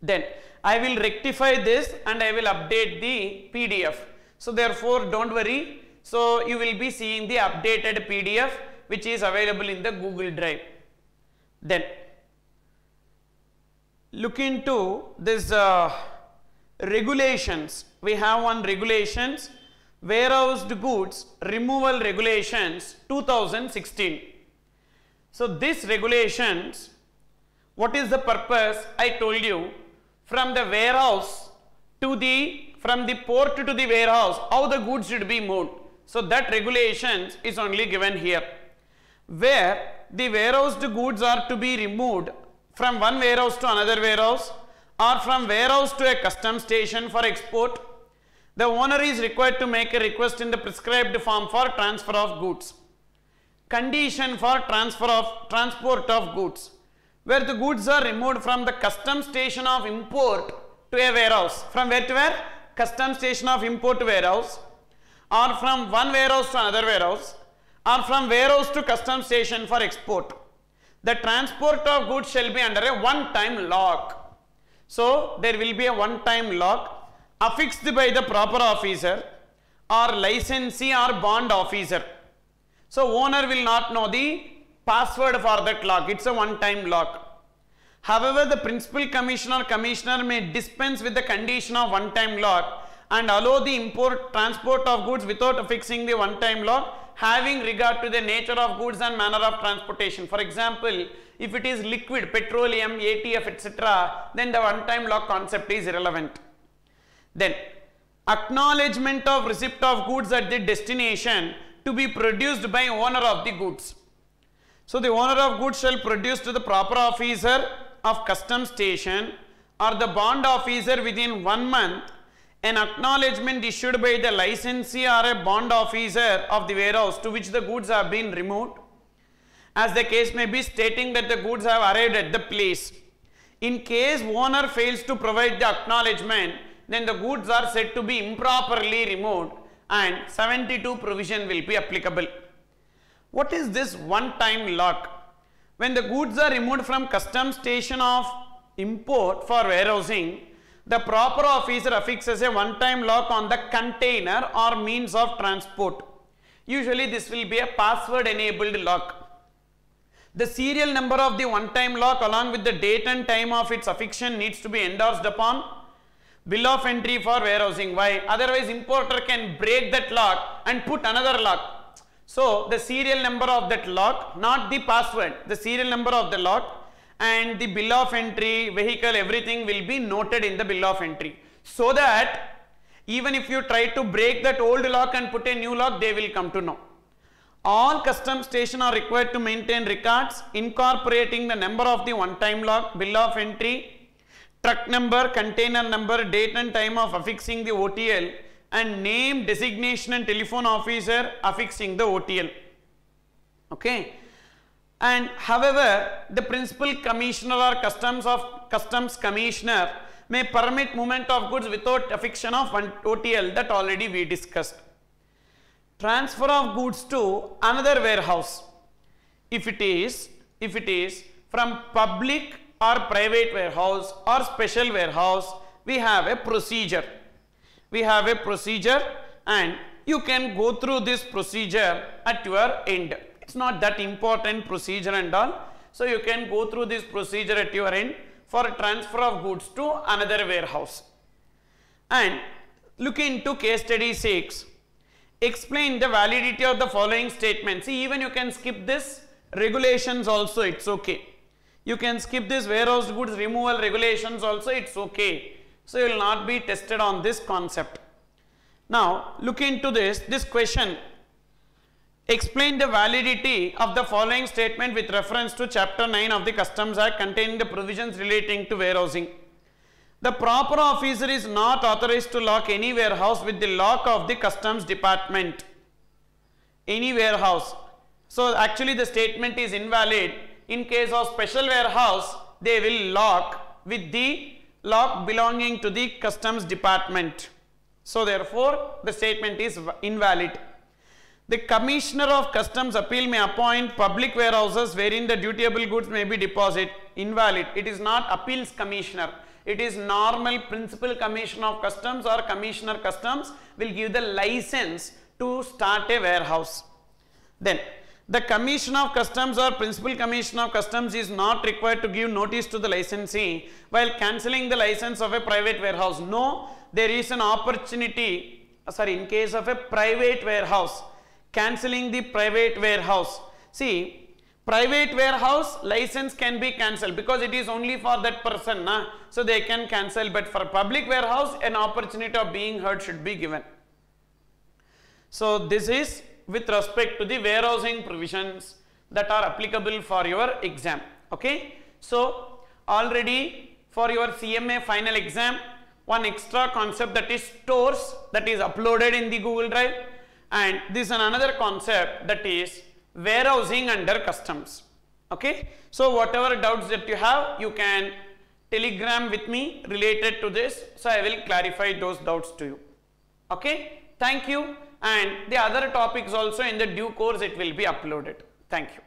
Then I will rectify this and I will update the PDF. So therefore don't worry. So you will be seeing the updated PDF which is available in the Google Drive. Then look into this uh, regulations. We have one regulations warehoused goods removal regulations 2016. So this regulations what is the purpose I told you from the warehouse to the from the port to the warehouse how the goods should be moved. So that regulations is only given here where the warehoused goods are to be removed from one warehouse to another warehouse or from warehouse to a custom station for export. The owner is required to make a request in the prescribed form for transfer of goods. Condition for transfer of transport of goods where the goods are removed from the custom station of import to a warehouse. From where to where? custom station of import to warehouse or from one warehouse to another warehouse or from warehouse to custom station for export. The transport of goods shall be under a one-time lock. So, there will be a one-time lock affixed by the proper officer or licensee or bond officer. So, owner will not know the password for that lock. It's a one-time lock. However, the principal commissioner commissioner may dispense with the condition of one-time lock and allow the import transport of goods without affixing the one-time lock having regard to the nature of goods and manner of transportation. For example, if it is liquid, petroleum, ATF, etc., then the one-time lock concept is irrelevant. Then, acknowledgement of receipt of goods at the destination to be produced by owner of the goods. So, the owner of goods shall produce to the proper officer of custom station or the bond officer within one month an acknowledgement issued by the licensee or a bond officer of the warehouse to which the goods have been removed as the case may be stating that the goods have arrived at the place. In case owner fails to provide the acknowledgement then the goods are said to be improperly removed and 72 provision will be applicable. What is this one time lock? When the goods are removed from custom station of import for warehousing, the proper officer affixes a one-time lock on the container or means of transport. Usually this will be a password enabled lock. The serial number of the one-time lock along with the date and time of its affixation needs to be endorsed upon bill of entry for warehousing. Why? Otherwise importer can break that lock and put another lock so, the serial number of that lock, not the password, the serial number of the lock and the bill of entry, vehicle, everything will be noted in the bill of entry. So that even if you try to break that old lock and put a new lock, they will come to know. All custom station are required to maintain records incorporating the number of the one-time lock, bill of entry, truck number, container number, date and time of affixing the OTL and name, designation and telephone officer affixing the OTL. Okay. And however, the principal commissioner or customs of customs commissioner may permit movement of goods without affixation of one OTL that already we discussed. Transfer of goods to another warehouse. If it is, if it is from public or private warehouse or special warehouse, we have a procedure. We have a procedure and you can go through this procedure at your end. It's not that important procedure and all. So you can go through this procedure at your end for transfer of goods to another warehouse. And look into case study 6. Explain the validity of the following statement. See even you can skip this regulations also it's okay. You can skip this warehouse goods removal regulations also it's okay. So you will not be tested on this concept. Now look into this, this question Explain the validity of the following statement with reference to chapter 9 of the Customs Act containing the provisions relating to warehousing. The proper officer is not authorized to lock any warehouse with the lock of the customs department. Any warehouse. So actually the statement is invalid. In case of special warehouse, they will lock with the lock belonging to the customs department. So therefore the statement is invalid. The Commissioner of Customs Appeal may appoint public warehouses wherein the dutiable goods may be deposited. Invalid. It is not Appeals Commissioner. It is normal Principal Commissioner of Customs or Commissioner Customs will give the license to start a warehouse. Then the Commissioner of Customs or Principal Commissioner of Customs is not required to give notice to the licensee while cancelling the license of a private warehouse. No, there is an opportunity, uh, sorry, in case of a private warehouse, cancelling the private warehouse. See, private warehouse license can be cancelled because it is only for that person. Nah? So they can cancel but for public warehouse an opportunity of being heard should be given. So this is with respect to the warehousing provisions that are applicable for your exam. Okay. So already for your CMA final exam one extra concept that is stores that is uploaded in the Google Drive. And this is another concept that is warehousing under customs. Okay? So whatever doubts that you have you can telegram with me related to this. So i will clarify those doubts to you. Okay? Thank you and the other topics also in the due course it will be uploaded. Thank you